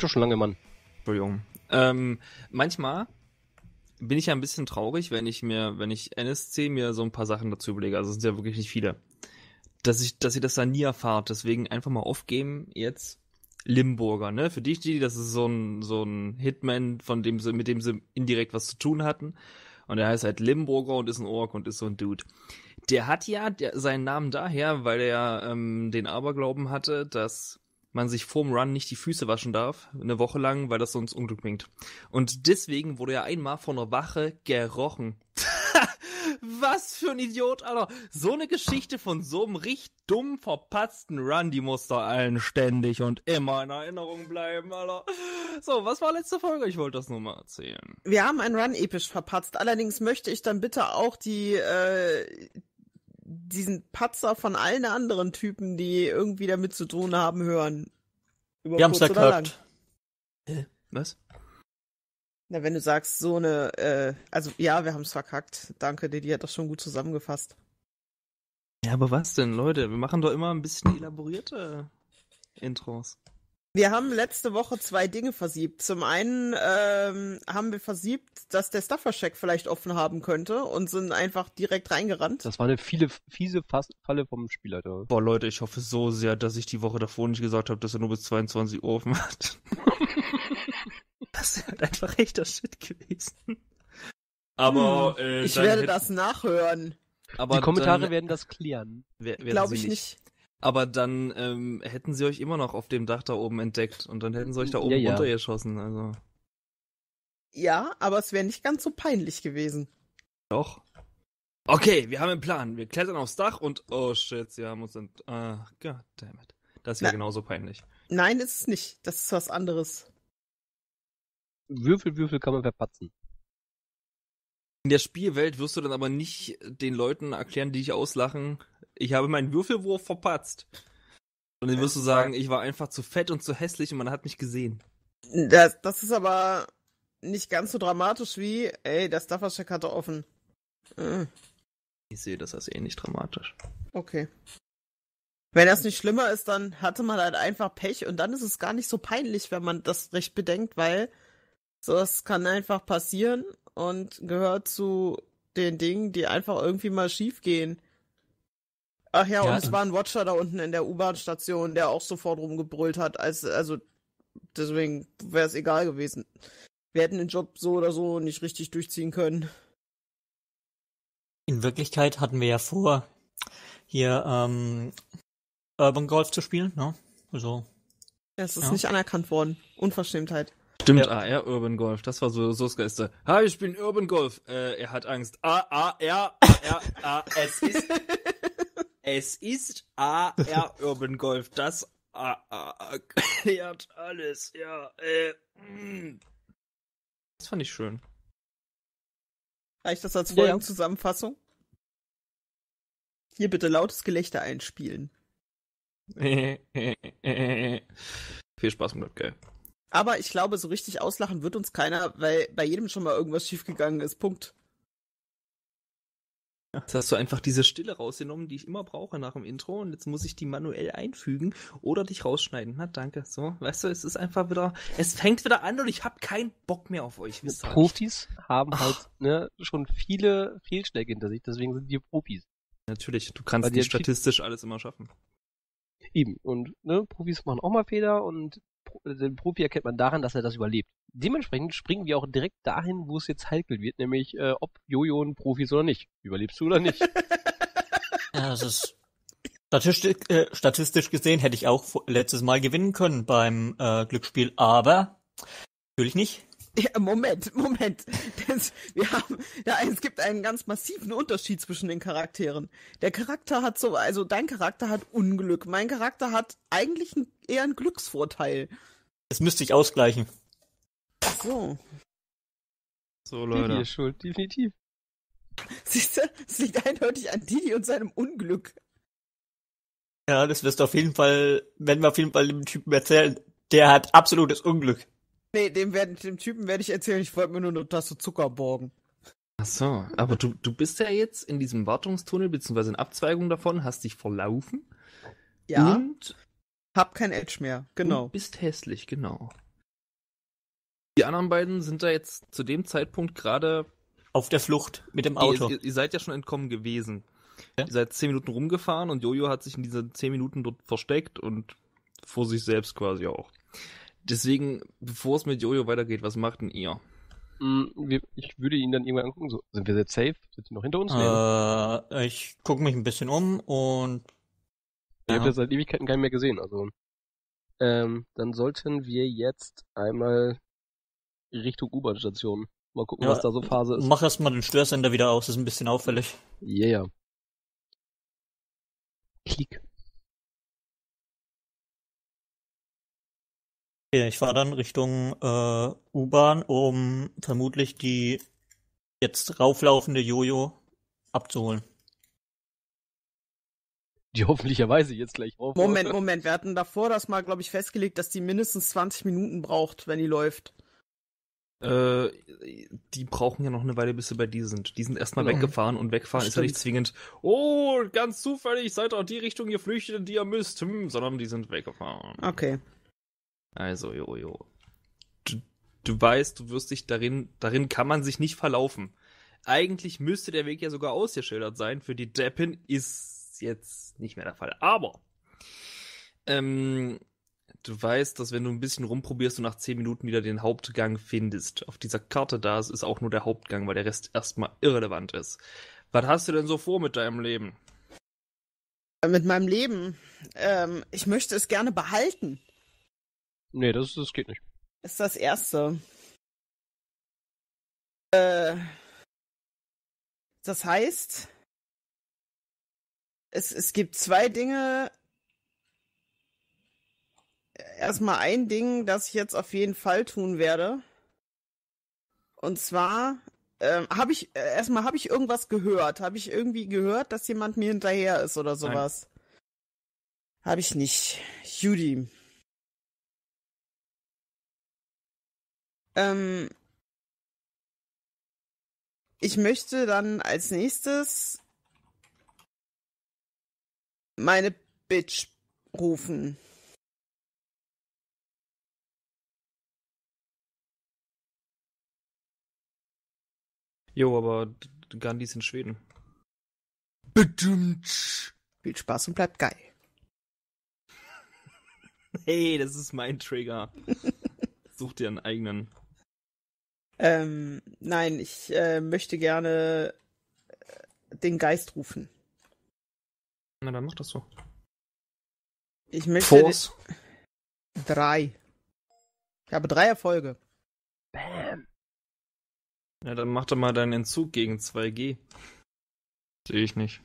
Heute schon lange, Mann. Entschuldigung. Ähm, manchmal bin ich ja ein bisschen traurig, wenn ich mir, wenn ich NSC mir so ein paar Sachen dazu überlege. Also es sind ja wirklich nicht viele. Dass ich, dass ihr das dann nie erfahrt. Deswegen einfach mal aufgeben jetzt. Limburger, ne? Für dich, die, das ist so ein, so ein Hitman, von dem sie, mit dem sie indirekt was zu tun hatten. Und der heißt halt Limburger und ist ein Ork und ist so ein Dude. Der hat ja der, seinen Namen daher, weil er ähm, den Aberglauben hatte, dass man sich vorm Run nicht die Füße waschen darf, eine Woche lang, weil das sonst Unglück bringt. Und deswegen wurde er einmal von der Wache gerochen. Was für ein Idiot, Alter. So eine Geschichte von so einem richtig dumm verpatzten Run, die muss doch allen ständig und immer in Erinnerung bleiben, Alter. So, was war letzte Folge? Ich wollte das nur mal erzählen. Wir haben einen Run episch verpatzt. Allerdings möchte ich dann bitte auch die, äh, diesen Patzer von allen anderen Typen, die irgendwie damit zu tun haben, hören. Über Wir kurz oder lang. verkackt. Was? Na, wenn du sagst, so eine, äh, also ja, wir haben's verkackt. Danke, Didi hat das schon gut zusammengefasst. Ja, aber was denn, Leute? Wir machen doch immer ein bisschen elaborierte Intros. Wir haben letzte Woche zwei Dinge versiebt. Zum einen ähm, haben wir versiebt, dass der Staffer-Check vielleicht offen haben könnte und sind einfach direkt reingerannt. Das war eine viele, fiese Fass Falle vom Spielleiter. Boah, Leute, ich hoffe so sehr, dass ich die Woche davor nicht gesagt habe, dass er nur bis 22 Uhr offen hat. das ist halt einfach echter Shit gewesen. Aber, äh, ich werde hätten- das nachhören. aber Die Kommentare dann, werden das klären. Glaube ich nicht. Aber dann ähm, hätten sie euch immer noch auf dem Dach da oben entdeckt und dann hätten sie euch da oben Ja, ja. runtergeschossen. Also Ja, aber es wäre nicht ganz so peinlich gewesen. doch. Okay, wir haben einen Plan. Wir klettern aufs Dach und oh shit, sie haben uns ent... Ah, goddammit. Das wäre Na. genauso peinlich. Nein, ist es nicht. Das ist was anderes. Würfel, Würfel kann man verpatzen. In der Spielwelt wirst du dann aber nicht den Leuten erklären, die dich auslachen, ich habe meinen Würfelwurf verpatzt. Und dann wirst du sagen, ich war einfach zu fett und zu hässlich und man hat mich gesehen. Das, das ist aber nicht ganz so dramatisch wie, ey, der Staffer-Check hatte offen. Äh, Ich sehe das als eh nicht dramatisch. okay. Wenn das nicht schlimmer ist, dann hatte man halt einfach Pech und dann ist es gar nicht so peinlich, wenn man das recht bedenkt, weil sowas kann einfach passieren und gehört zu den Dingen, die einfach irgendwie mal schief gehen. Ach ja, Ja, und es war ein Watcher da unten in der U-Bahn-Station, der auch sofort rumgebrüllt hat. Als, also, deswegen wäre es egal gewesen. Wir hätten den Job so oder so nicht richtig durchziehen können. In Wirklichkeit hatten wir ja vor, hier ähm, Urban Golf zu spielen, ne? Also, Es ist Ja. nicht anerkannt worden. Unverschämtheit. Stimmt, Ja. AR Urban Golf, das war so, so das Geiste. Hi, ich bin Urban Golf. Äh, er hat Angst. A, A, R, R, A, es ist, es ist AR Urban Golf. Das erklärt alles, ja, äh, mm. Das fand ich schön. Reicht das als. Folgenzusammenfassung? Hier bitte lautes Gelächter einspielen. Viel Spaß mit geil. Aber ich glaube, so richtig auslachen wird uns keiner, weil bei jedem schon mal irgendwas schiefgegangen ist. Punkt. Jetzt hast du einfach diese Stille rausgenommen, die ich immer brauche nach dem Intro und jetzt muss ich die manuell einfügen oder dich rausschneiden. Na danke. So, weißt du, es ist einfach wieder, es fängt wieder an und ich habe keinen Bock mehr auf euch. Wisst ihr? Profis haben Ach. halt ne, schon viele Fehlschläge hinter sich, deswegen sind wir Profis. Natürlich, du kannst nicht viel- statistisch alles immer schaffen. Eben. Und ne, Profis machen auch mal Fehler und den Profi erkennt man daran, dass er das überlebt. Dementsprechend springen wir auch direkt dahin, wo es jetzt heikel wird, nämlich äh, ob Jojo ein Profi ist oder nicht. Überlebst du oder nicht? Ja, das ist statistisch, äh, statistisch gesehen hätte ich auch letztes Mal gewinnen können beim äh, Glücksspiel, aber natürlich nicht. Ja, Moment, Moment. Das, wir haben, ja, es gibt einen ganz massiven Unterschied zwischen den Charakteren. Der Charakter hat so, also dein Charakter hat Unglück. Mein Charakter hat eigentlich ein, eher einen Glücksvorteil. Das müsste ich ausgleichen. So. So, Didi Leute. ist schuld, definitiv. Siehst du, es liegt eindeutig an Didi und seinem Unglück. Ja, das wirst du auf jeden Fall, wenn wir auf jeden Fall dem Typen erzählen, der hat absolutes Unglück. Nee, dem, werden, dem Typen werde ich erzählen, ich wollte mir nur eine Tasse Zucker borgen. Ach so, aber du, du bist ja jetzt in diesem Wartungstunnel, beziehungsweise in Abzweigung davon, hast dich verlaufen. Ja, Und hab kein Edge mehr, genau. Und bist hässlich, genau. Die anderen beiden sind da jetzt zu dem Zeitpunkt gerade. Auf der Flucht mit dem Auto. Ihr, ihr, ihr seid ja schon entkommen gewesen. Ja. Ihr seid zehn Minuten rumgefahren und Jojo hat sich in diesen zehn Minuten dort versteckt und vor sich selbst quasi auch. Deswegen, bevor es mit Jojo weitergeht, was macht denn ihr? Mm, ich würde ihn dann irgendwann angucken, so, sind wir jetzt safe? Sind die noch hinter uns? Ne? Äh, ich gucke mich ein bisschen um und Ich habe ja. das seit Ewigkeiten keinen mehr gesehen, also. Ähm, dann sollten wir jetzt einmal Richtung U-Bahn-Station. Mal gucken, Ja, was da so Phase ist. mach erstmal den Störsender wieder aus, ist ein bisschen auffällig. Yeah. Klick. Ich fahre dann Richtung äh, U-Bahn, um vermutlich die jetzt rauflaufende Jojo abzuholen. Die hoffentlicherweise jetzt gleich rauf. Moment, Moment, wir hatten davor das mal, glaube ich, festgelegt, dass die mindestens 20 Minuten braucht, wenn die läuft. Äh, die brauchen ja noch eine Weile, bis sie bei dir sind. Die sind erstmal Genau. weggefahren und wegfahren ist ja nicht zwingend, oh, ganz zufällig, seid auch die Richtung geflüchtet, in die ihr müsst, hm, sondern die sind weggefahren. Okay. Also, Jojo. Du, du weißt, du wirst dich darin, darin kann man sich nicht verlaufen. Eigentlich müsste der Weg ja sogar ausgeschildert sein. Für die Deppin ist jetzt nicht mehr der Fall. Aber, ähm, du weißt, dass wenn du ein bisschen rumprobierst und nach 10 Minuten wieder den Hauptgang findest. Auf dieser Karte da ist auch nur der Hauptgang, weil der Rest erstmal irrelevant ist. Was hast du denn so vor mit deinem Leben? Mit meinem Leben, ähm, ich möchte es gerne behalten. Nee, das, das geht nicht. ist das Erste. Äh, das heißt, es, es gibt zwei Dinge. Erstmal ein Ding, das ich jetzt auf jeden Fall tun werde. Und zwar ähm, habe ich äh, erstmal habe ich irgendwas gehört. Habe ich irgendwie gehört, dass jemand mir hinterher ist oder sowas? Habe ich nicht. Judy. Ähm, ich möchte dann als nächstes meine Bitch rufen. Jo, aber Gandhi ist in Schweden. Viel Spaß und bleibt geil. Hey, das ist mein Trigger. Such dir einen eigenen. Ähm, nein, ich äh, möchte gerne äh, den Geist rufen. Na, dann mach das so. Ich möchte Force. drei. Ich habe drei Erfolge. Bam. Ja, dann mach doch mal deinen Entzug gegen 2G. Sehe ich nicht.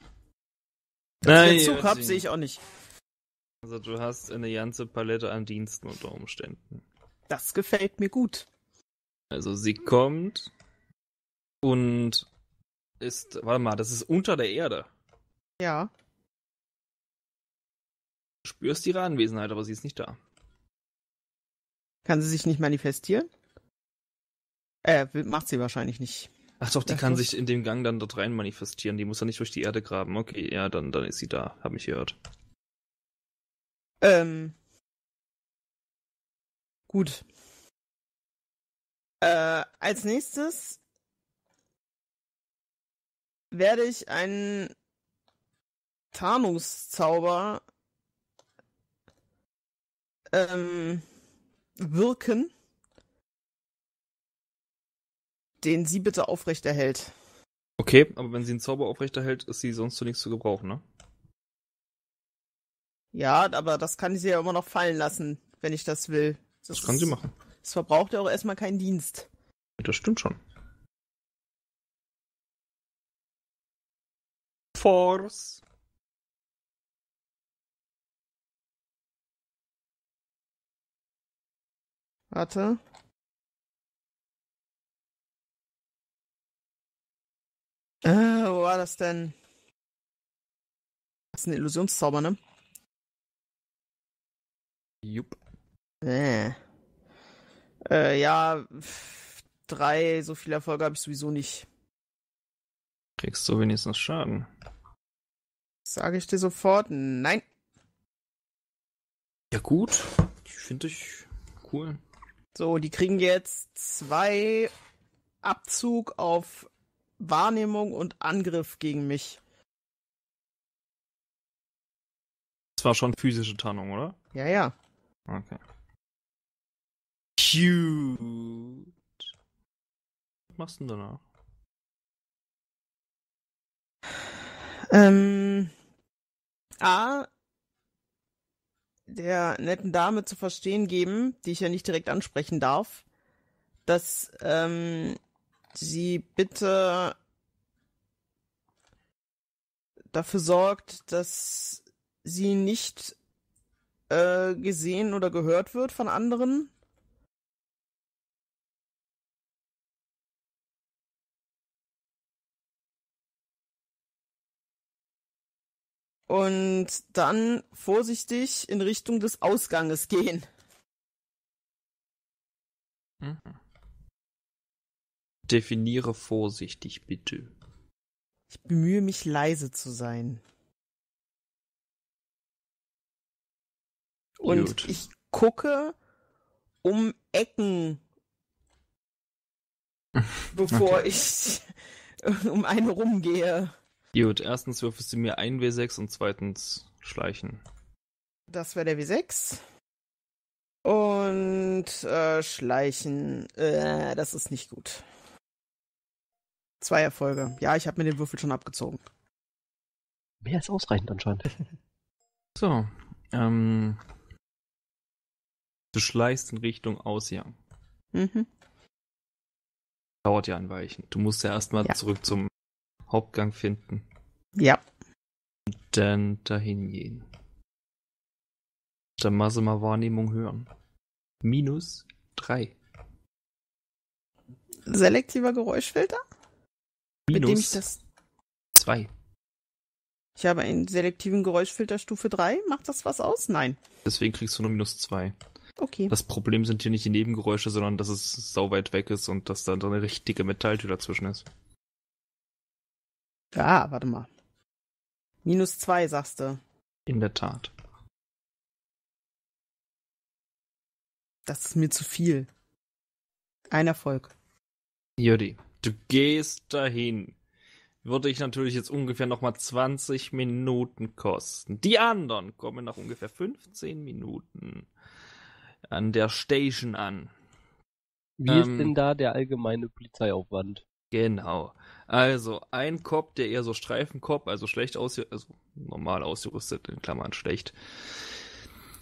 Dass ich den Zug hab, sehe ich auch nicht. Also du hast eine ganze Palette an Diensten unter Umständen. Das gefällt mir gut. Also sie kommt und ist, warte mal, das ist unter der Erde. Ja. Du spürst ihre Anwesenheit, aber sie ist nicht da. Kann sie sich nicht manifestieren? Äh, macht sie wahrscheinlich nicht. Ach doch, die Das kann sich in dem Gang dann dort rein manifestieren. Die muss ja nicht durch die Erde graben. Okay, ja, dann, dann ist sie da. Hab mich gehört. Ähm. Gut. Äh, als nächstes werde ich einen Tarnungszauber ähm, wirken, den sie bitte aufrechterhält. Okay, aber wenn sie einen Zauber aufrechterhält, ist sie sonst zu nichts zu gebrauchen, ne? Ja, aber das kann sie ja immer noch fallen lassen, wenn ich das will. Das kann sie machen. Das verbraucht ja auch erstmal keinen Dienst. Das stimmt schon. Force. Warte. Äh, wo war das denn? Das ist ein Illusionszauber, ne? Jupp. Äh. Äh, ja, drei, so viel Erfolge habe ich sowieso nicht. Kriegst du wenigstens Schaden. Sage ich dir sofort. Nein. Ja, gut. Ich finde dich cool. So, die kriegen jetzt zwei Abzug auf Wahrnehmung und Angriff gegen mich. Das war schon physische Tarnung, oder? Ja, ja. Okay. Cute. Was machst du denn danach? Ähm, A, der netten Dame zu verstehen geben, die ich ja nicht direkt ansprechen darf, dass ähm, sie bitte dafür sorgt, dass sie nicht äh, gesehen oder gehört wird von anderen. Und dann vorsichtig in Richtung des Ausganges gehen. Mhm. Definiere vorsichtig, bitte. Ich bemühe mich leise zu sein. Und Gut. ich gucke um Ecken, bevor Okay. ich um eine rumgehe. Gut, erstens würfelst du mir ein W6 und zweitens Schleichen. Das wäre der W6. Und äh, Schleichen. Äh, das ist nicht gut. Zwei Erfolge. Ja, ich habe mir den Würfel schon abgezogen. Mehr ist ausreichend anscheinend. So, ähm. Du schleichst in Richtung Ausgang. Mhm. Dauert ja ein Weilchen. Du musst ja erstmal Ja. zurück zum Hauptgang finden. Ja. Dann dahin gehen. Dann mal so mal Wahrnehmung hören. Minus drei. Selektiver Geräuschfilter? Mit dem ich Minus das. zwei. Ich habe einen selektiven Geräuschfilter Stufe 3. Macht das was aus? Nein. Deswegen kriegst du nur minus zwei. Okay. Das Problem sind hier nicht die Nebengeräusche, sondern dass es sau weit weg ist und dass da so eine richtige Metalltür dazwischen ist. Ja, warte mal. Minus 2, sagst du. In der Tat. Das ist mir zu viel. Ein Erfolg. Jodi, du gehst dahin. Würde ich natürlich jetzt ungefähr nochmal 20 Minuten kosten. Die anderen kommen nach ungefähr 15 Minuten an der Station an. Wie ist Ähm. denn da der allgemeine Polizeiaufwand? Genau. Also, ein Cop, der eher so Streifenkopf, also schlecht ausgerüstet, also normal ausgerüstet, in Klammern schlecht,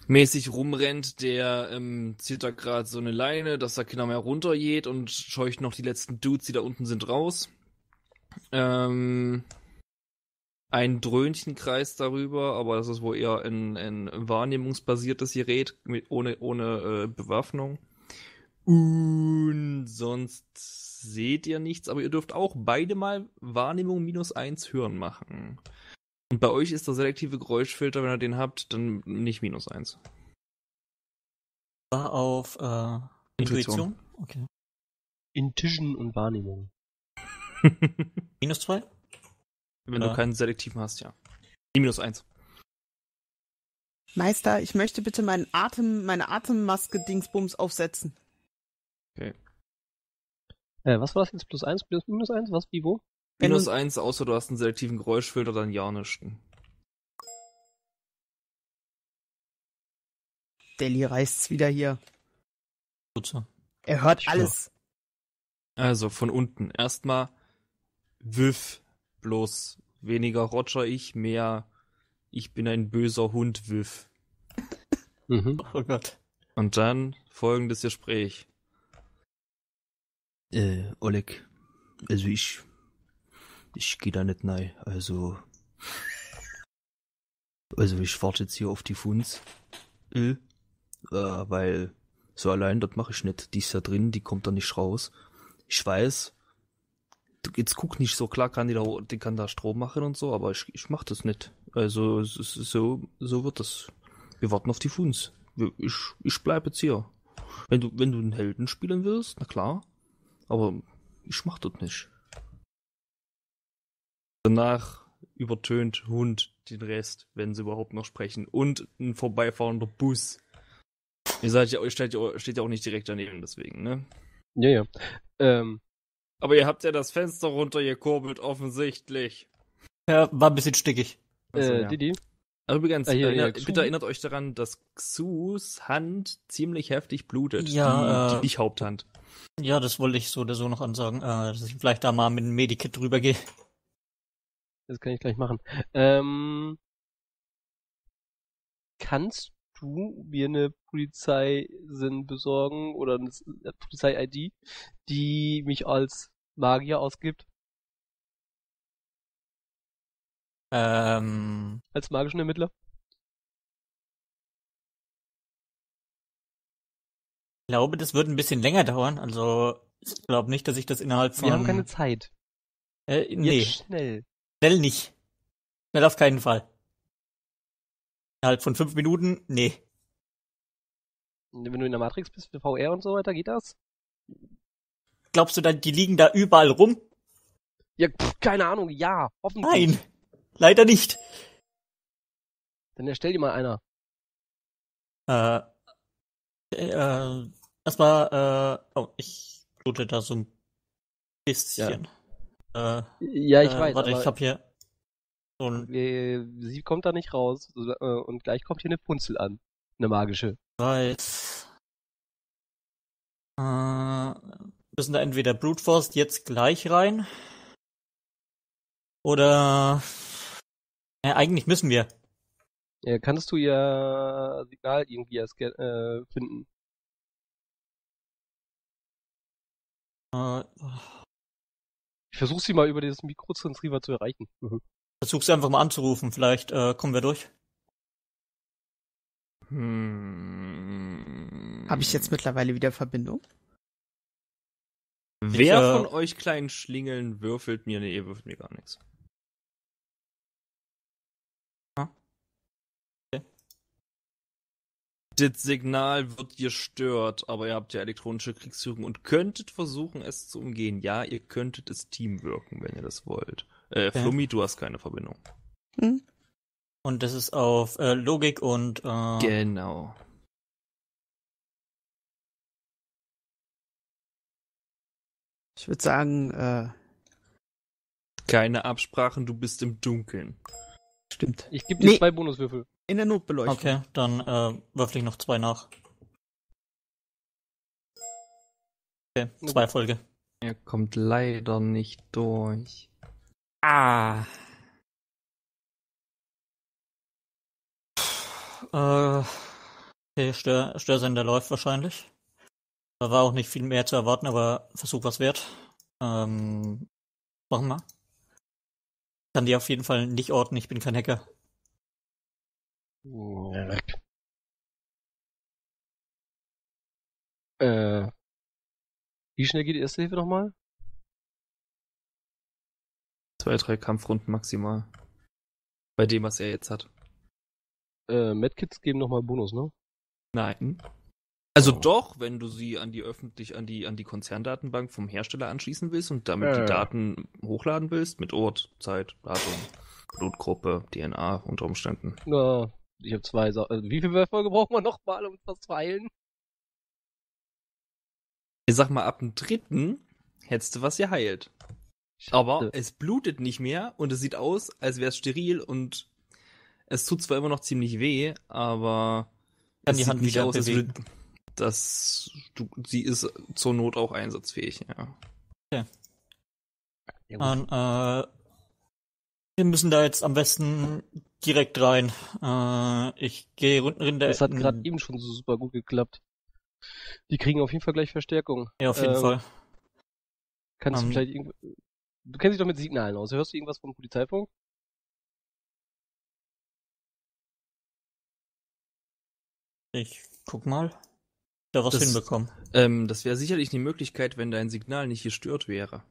mäßig rumrennt, der ähm, zieht da gerade so eine Leine, dass da keiner mehr runtergeht und scheucht noch die letzten Dudes, die da unten sind, raus. Ähm, ein Dröhnchen kreist darüber, aber das ist wohl eher ein, ein wahrnehmungsbasiertes Gerät mit, ohne, ohne äh, Bewaffnung. Und sonst seht ihr nichts, aber ihr dürft auch beide mal Wahrnehmung minus eins hören machen. Und bei euch ist der selektive Geräuschfilter, wenn ihr den habt, dann nicht minus eins. War auf äh, Intuition. Intuition. Okay. Intuition und Wahrnehmung. Minus zwei? wenn Ja. du keinen selektiven hast, ja. Die minus eins. Meister, ich möchte bitte meinen Atem, meine Atemmaske-Dingsbums aufsetzen. Äh, was war das jetzt? Plus eins, plus minus eins? Was, wie, wo? Minus eins, außer du hast einen selektiven Geräuschfilter, dann ja nichts. Deli reißt's wieder hier. Gut so. Er hört Ich alles. Also von unten. Erstmal Wiff. Bloß weniger Roger ich, mehr ich bin ein böser Hund Wiff. Mhm. Oh Gott. Und dann folgendes Gespräch. Äh, Oleg, also ich, ich gehe da nicht rein, also, also ich warte jetzt hier auf die Funds, äh, äh, weil so allein, das mache ich nicht, die ist da drin, die kommt da nicht raus. Ich weiß, jetzt guck nicht so, klar kann die da, die kann da Strom machen und so, aber ich, ich mach das nicht. Also, so, so wird das. Wir warten auf die Funds. Wir- Ich, ich bleib jetzt hier. Wenn du, wenn du einen Helden spielen willst, na klar. Aber ich mach das nicht. Danach übertönt Hund den Rest, wenn sie überhaupt noch sprechen. Und ein vorbeifahrender Bus. Ihr seid ja, steht ja, steht ja auch nicht direkt daneben, deswegen, ne? Ja, ja. Ähm, Aber ihr habt ja das Fenster runtergekurbelt, offensichtlich. Ja, war ein bisschen stickig. Also, äh, ja. Didi? Aber übrigens, Ah, hier, erinnert, Xu. bitte erinnert euch daran, dass Xus Hand ziemlich heftig blutet. Ja, die, äh, die Nicht-Haupthand. Ja, das wollte ich so oder so noch ansagen, äh, dass ich vielleicht da mal mit dem Medikit drüber gehe. Das kann ich gleich machen. Ähm, kannst du mir eine Polizeisinn besorgen oder eine Polizei-ID, die mich als Magier ausgibt? Ähm, Als magischen Ermittler? Glaube, das wird ein bisschen länger dauern. Also, ich glaube nicht, dass ich das innerhalb von. Wir haben keine Zeit. Äh, nee, Jetzt schnell. schnell nicht. Schnell auf keinen Fall. Innerhalb von fünf Minuten, nee. Wenn du in der Matrix bist, für VR und so weiter, geht das? Glaubst du, da, die liegen da überall rum? Ja, pff, keine Ahnung, ja, hoffentlich. Nein, leider nicht. Dann erstell dir mal einer. Äh, äh, erstmal, äh, oh, ich blute da so ein bisschen. Äh, Ja, ich äh, weiß, Warte, ich hab hier so ein äh, sie kommt da nicht raus äh, und gleich kommt hier eine Punzel an. Eine magische. Weiß. Äh, müssen da entweder Brute Force jetzt gleich rein. Oder. Ja, eigentlich müssen wir. Ja, kannst du ihr Signal irgendwie erst äh, finden? Äh, Ich versuche sie mal über dieses Mikrotransceiver zu erreichen. Mhm. versuch's einfach mal anzurufen, vielleicht äh, kommen wir durch. Hm. Habe ich jetzt mittlerweile wieder Verbindung? Wer Ich, äh, von euch kleinen Schlingeln würfelt mir? Nee, ihr würfelt mir gar nichts. Das Signal wird gestört, aber ihr habt ja elektronische Kriegsführung und könntet versuchen, es zu umgehen. Ja, ihr könntet es Teamwirken, wenn ihr das wollt. Äh, Okay. Flummi, du hast keine Verbindung. Hm? Und das ist auf äh, Logik und äh, Genau. Ich würde sagen, äh, Keine Absprachen, du bist im Dunkeln. stimmt. Ich gebe dir Nee. zwei Bonuswürfel. In der Notbeleuchtung. Okay, dann äh, würfel ich noch zwei nach. Okay, zwei Folge. Er kommt leider nicht durch. Ah. Äh, okay, Stör Störsender läuft wahrscheinlich. Da war auch nicht viel mehr zu erwarten, aber Versuch was wert. Ähm, machen wir. Kann die auf jeden Fall nicht orten, ich bin kein Hacker. Äh, wie schnell geht die erste Hilfe nochmal? Zwei, drei Kampfrunden maximal. Bei dem, was er jetzt hat. Äh, Medkits geben nochmal Bonus, ne? Nein. Also Oh. doch, wenn du sie an die öffentlich, an die, an die Konzerndatenbank vom Hersteller anschließen willst und damit Äh. die Daten hochladen willst, mit Ort, Zeit, Datum, Blutgruppe, DNA unter Umständen. Na, ich habe zwei Sa äh, Wie viel Werkzeuge brauchen wir nochmal, um das zu heilen? Ich sag mal, ab dem dritten hättest du was geheilt. Aber es blutet nicht mehr und es sieht aus, als wäre es steril und es tut zwar immer noch ziemlich weh, aber Kann es die sieht Hand nicht aus, als würde das du, sie ist zur Not auch einsatzfähig, ja. Ja, gut. Dann, äh, wir müssen da jetzt am besten direkt rein. Äh, ich gehe unten in der. das hat gerade eben schon so super gut geklappt. Die kriegen auf jeden Fall gleich Verstärkung. Ja, auf jeden ähm, Fall. Kannst du Ähm, vielleicht irgend... Du kennst dich doch mit Signalen aus. Hörst du irgendwas vom Polizeifunk? Ich guck mal. Da was Das- hinbekommen. Ähm, das wäre sicherlich eine Möglichkeit, wenn dein Signal nicht gestört wäre.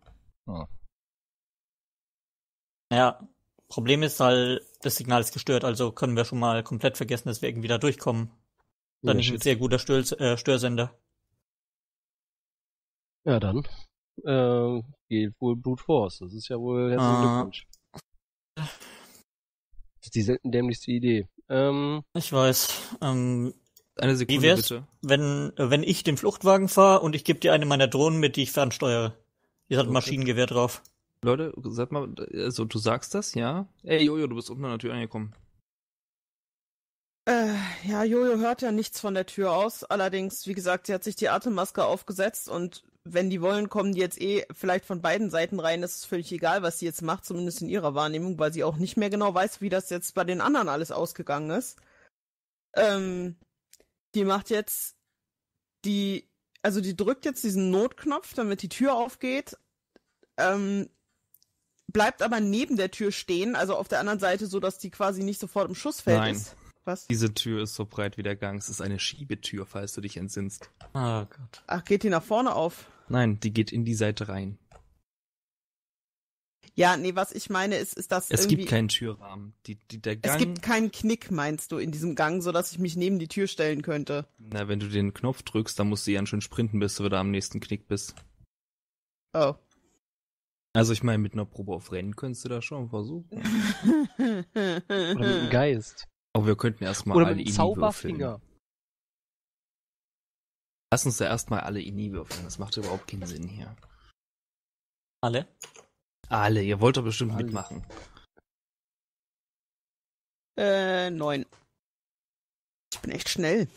Ja, Problem ist halt, das Signal ist gestört, also können wir schon mal komplett vergessen, dass wir irgendwie da durchkommen. Dann Ja, ist ein sehr guter Stör äh, Störsender. Ja, dann. Äh, geht wohl Brute Force. Das ist ja wohl herzlichen Ah. Glückwunsch. Das ist die selten dämlichste Idee. Ähm, Ich weiß. Ähm, Eine Sekunde wär's? bitte. wenn, wenn ich den Fluchtwagen fahre und ich gebe dir eine meiner Drohnen mit, die ich fernsteuere. Die hat ein Okay. Maschinengewehr drauf. Leute, sag mal, also du sagst das, ja? Ey, Jojo, du bist unten an der Tür angekommen. Äh, ja, Jojo hört ja nichts von der Tür aus. Allerdings, wie gesagt, sie hat sich die Atemmaske aufgesetzt und wenn die wollen, kommen die jetzt eh vielleicht von beiden Seiten rein. Es ist völlig egal, was sie jetzt macht, zumindest in ihrer Wahrnehmung, weil sie auch nicht mehr genau weiß, wie das jetzt bei den anderen alles ausgegangen ist. Ähm, die macht jetzt die, also die drückt jetzt diesen Notknopf, damit die Tür aufgeht. Ähm, bleibt aber neben der Tür stehen, also auf der anderen Seite, so dass die quasi nicht sofort im Schussfeld Nein. ist. Was? Diese Tür ist so breit wie der Gang. Es ist eine Schiebetür, falls du dich entsinnst. Ah Gott. Ach, geht die nach vorne auf? Nein, die geht in die Seite rein. Ja, nee, was ich meine ist, ist das Es irgendwie. gibt keinen Türrahmen. Die, die, der es Gang, gibt keinen Knick, meinst du, in diesem Gang, so dass ich mich neben die Tür stellen könnte. na, wenn du den Knopf drückst, dann musst du ganz schön sprinten, bis du wieder am nächsten Knick bist. Oh. Also ich meine, mit einer Probe auf Rennen könntest du das schon versuchen. oder mit dem Geist. Aber wir könnten erstmal Oder alle mit Zauberfinger. würfeln. Lass uns da erstmal alle Ini würfeln. Das macht überhaupt keinen Sinn hier. Alle? Alle, ihr wollt doch bestimmt Alle. mitmachen. äh, neun. Ich bin echt schnell.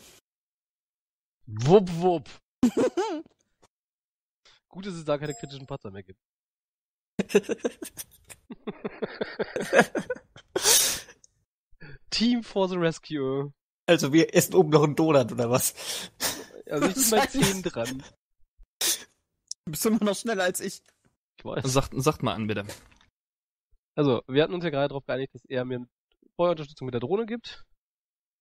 Wupp, wupp. Gut, dass es da keine kritischen Patzer mehr gibt. Team for the Rescue. Also wir essen oben noch einen Donut oder was? Also ich bin bei 10 dran. Du bist immer noch schneller als ich. Ich weiß. Sagt, sagt mal an, bitte. Also, wir hatten uns ja gerade darauf geeinigt, dass er mir Feuerunterstützung mit der Drohne gibt.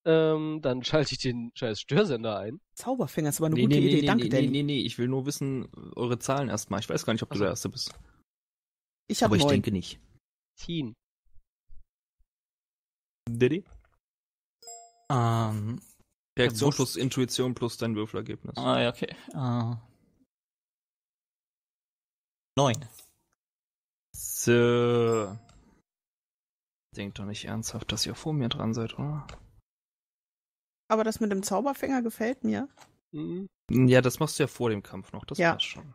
Ähm, dann schalte ich den scheiß Störsender ein. Zauberfinger ist aber eine Nee, gute nee, Idee. nee, Danke, nee, Danny. nee, nee, ich will nur wissen, eure Zahlen erstmal. Ich weiß gar nicht, ob du Ach so. der Erste bist. Ich habe Aber ich neun. denke nicht. 10. Diddy? Ähm, Reaktion plus Intuition plus dein Würfelergebnis. ah ja, okay. Äh, neun. So. Denkt doch nicht ernsthaft, dass ihr vor mir dran seid, oder? Aber das mit dem Zauberfinger gefällt mir. Mhm. Ja, das machst du ja vor dem Kampf noch, das Ja. passt schon.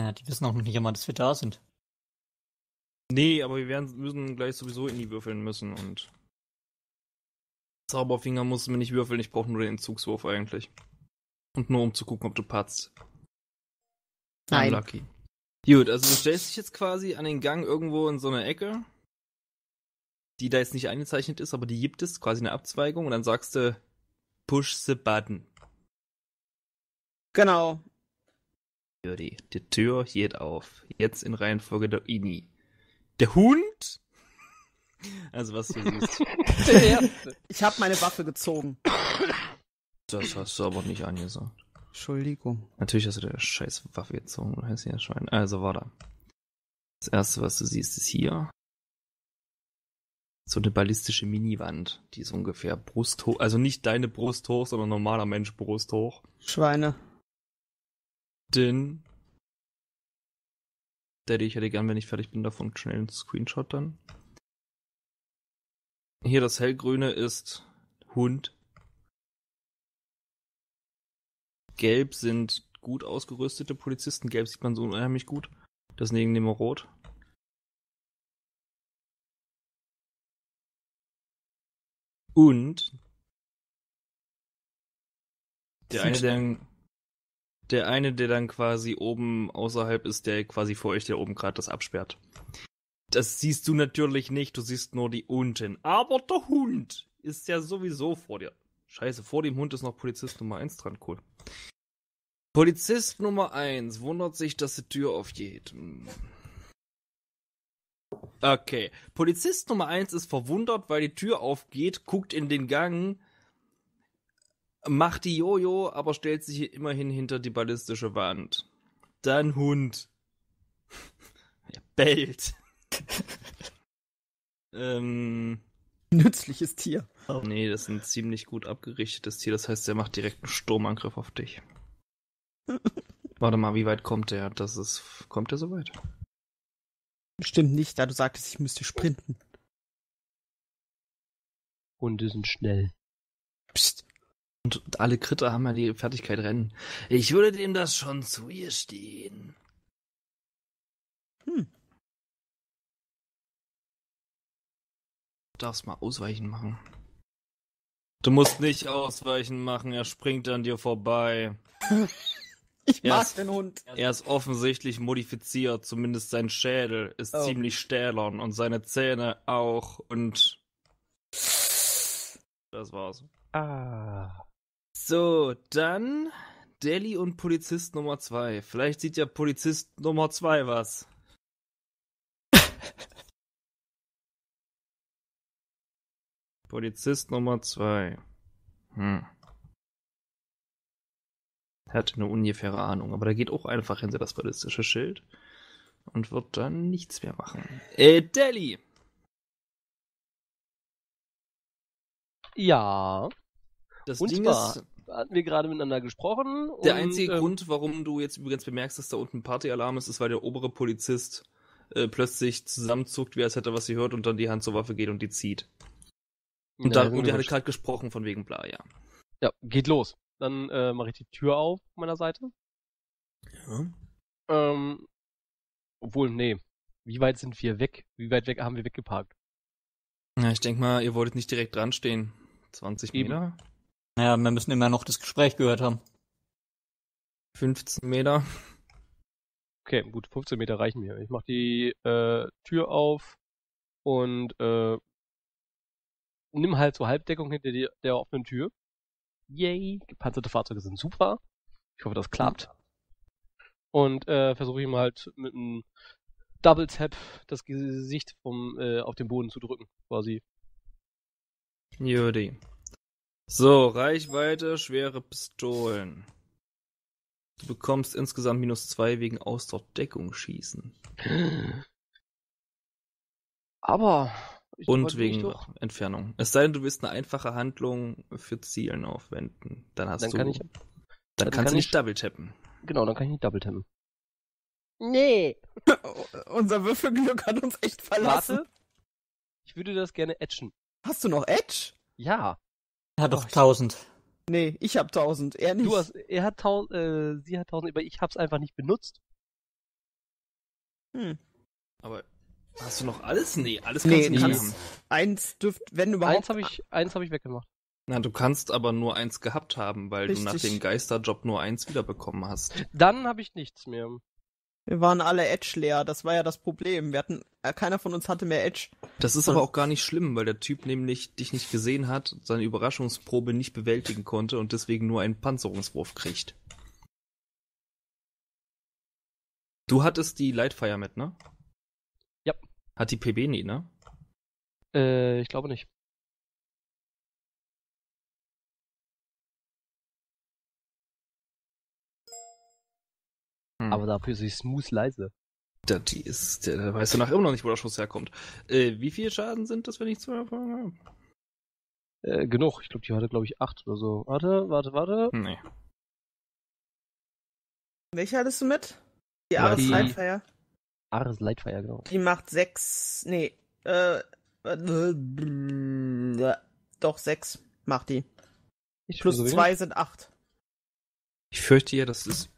Ja, die wissen auch noch nicht einmal, dass wir da sind. Nee, aber wir werden, müssen gleich sowieso in die würfeln müssen und. Zauberfinger mussten wir nicht würfeln, ich brauche nur den Entzugswurf eigentlich. Und nur um zu gucken, ob du patzt. Nein. Unlucky. Gut, also du stellst dich jetzt quasi an den Gang irgendwo in so einer Ecke, die da jetzt nicht eingezeichnet ist, aber die gibt es, quasi eine Abzweigung, und dann sagst du, push the button. Genau. Die Tür geht auf. Jetzt in Reihenfolge der Ini. Der Hund? Also was du siehst. Der Erste. Ich habe meine Waffe gezogen. Das hast du aber nicht angesagt. Entschuldigung. Natürlich hast du der scheiß Waffe gezogen, du heißt ja Schwein. Also, warte. Das erste, was du siehst, ist hier. So eine ballistische Miniwand, die ist ungefähr brusthoch, also nicht deine Brust hoch, sondern normaler Mensch Brust hoch. Schweine. Den. Daddy, ich hätte gern, wenn ich fertig bin, davon schnell einen Screenshot dann. Hier das hellgrüne ist Hund. Gelb sind gut ausgerüstete Polizisten. Gelb sieht man so unheimlich gut. Deswegen nehmen wir rot. Und der eine, der, der eine, der dann quasi oben außerhalb ist, der quasi vor euch, der oben gerade das absperrt. Das siehst du natürlich nicht, du siehst nur die unten. Aber der Hund ist ja sowieso vor dir. Scheiße, vor dem Hund ist noch Polizist Nummer 1 dran, cool. Polizist Nummer 1 wundert sich, dass die Tür aufgeht. Hm. Okay. Polizist Nummer 1 ist verwundert, weil die Tür aufgeht, guckt in den Gang, macht die Jojo, aber stellt sich hier immerhin hinter die ballistische Wand. Dann Hund. er bellt. ähm, Nützliches Tier. nee, das ist ein ziemlich gut abgerichtetes Tier. Das heißt, er macht direkt einen Sturmangriff auf dich. Warte mal, wie weit kommt der? Das ist. Kommt er so weit? Stimmt nicht, da du sagtest, ich müsste sprinten. Hunde sind schnell. Psst. Und alle Kritter haben ja die Fertigkeit rennen. Ich würde dem das schon zu ihr stehen. Hm. Du darfst mal ausweichen machen. Du musst nicht ausweichen machen, er springt an dir vorbei. Ich mag es- den Hund. Er ist offensichtlich modifiziert, zumindest sein Schädel ist Oh. ziemlich stählern und seine Zähne auch und das war's. Ah. So, dann Delhi und Polizist Nummer 2. Vielleicht sieht ja Polizist Nummer 2 was. Polizist Nummer 2. Hm. Hat eine ungefähre Ahnung, aber der geht auch einfach hinter das ballistische Schild und wird dann nichts mehr machen. Äh, Delhi! Ja. Das Und Ding zwar- ist, Hatten wir gerade miteinander gesprochen. Der und, einzige ähm, Grund, warum du jetzt übrigens bemerkst, dass da unten ein Partyalarm ist, ist, weil der obere Polizist äh, plötzlich zusammenzuckt, wie als hätte er was gehört und dann die Hand zur Waffe geht und die zieht. Und, na, da, und mir der hatte wurscht. gerade gesprochen von wegen bla, ja. Ja, geht los. Dann äh, mache ich die Tür auf meiner Seite. Ähm, obwohl, nee. Wie weit sind wir weg? Wie weit weg haben wir weggeparkt? Ja, ich denke mal, ihr wolltet nicht direkt dran stehen. 20 Eben. Meter? Naja, wir müssen immer noch das Gespräch gehört haben. 15 Meter? Okay, gut, 15 Meter reichen mir. Ich mache die äh, Tür auf und äh, nimm halt so Halbdeckung hinter die, der offenen Tür. Yay, gepanzerte Fahrzeuge sind super. Ich hoffe, das klappt. Und äh, versuche ihm halt mit einem Double Tap das Gesicht vom äh, auf den Boden zu drücken, quasi. Judy. So, Reichweite, schwere Pistolen. Du bekommst insgesamt minus 2 wegen aus der Deckung schießen. Aber ich Und wegen doch, Entfernung. Es sei denn, du willst eine einfache Handlung für Zielen aufwenden. Dann hast dann du. kann ich dann, dann kannst kann du nicht ich- double tappen. genau, dann kann ich nicht Double tappen. Nee. Unser Würfelglück hat uns echt verlassen. Warte. Ich würde das gerne etchen. Hast du noch Edge? Ja. Er hat doch Oh, ich- 1000. Nee, ich hab 1000. Er nicht. Du hast, er hat tausend, äh, sie hat tausend, aber ich hab's einfach nicht benutzt. hm. Aber hast du noch alles? Nee, alles Nee, kannst du nicht kannst- haben. Eins dürft, wenn überhaupt. Eins habe ich, eins habe ich weggemacht. Na, du kannst aber nur eins gehabt haben, weil du nach Richtig. dem Geisterjob nur eins wiederbekommen hast. Dann habe ich nichts mehr. Wir waren alle Edge leer. Das war ja das Problem. Wir hatten, äh, keiner von uns hatte mehr Edge. Das ist aber auch gar nicht schlimm, weil der Typ nämlich dich nicht gesehen hat, seine Überraschungsprobe nicht bewältigen konnte und deswegen nur einen Panzerungswurf kriegt. Du hattest die Lightfire mit, ne? Ja. Hat die PB nie, ne? Äh, ich glaube nicht. Hm. Aber dafür ist sie smooth leise. Da, die ist, der, da weißt du nach immer noch nicht, wo der Schuss herkommt. Äh, wie viel Schaden sind das, wenn ich zwei Erfahrung habe? Äh, genug. Ich glaube, die hatte, glaube ich, acht oder so. Warte, warte, warte. Nee. Welche hattest du mit? Die Ja, Ares die- Lightfire. Ares Lightfire, genau. Die macht sechs. Nee. Äh. äh, Doch, sechs macht die. Ich Plus so zwei sind acht. Ich fürchte ja, das ist,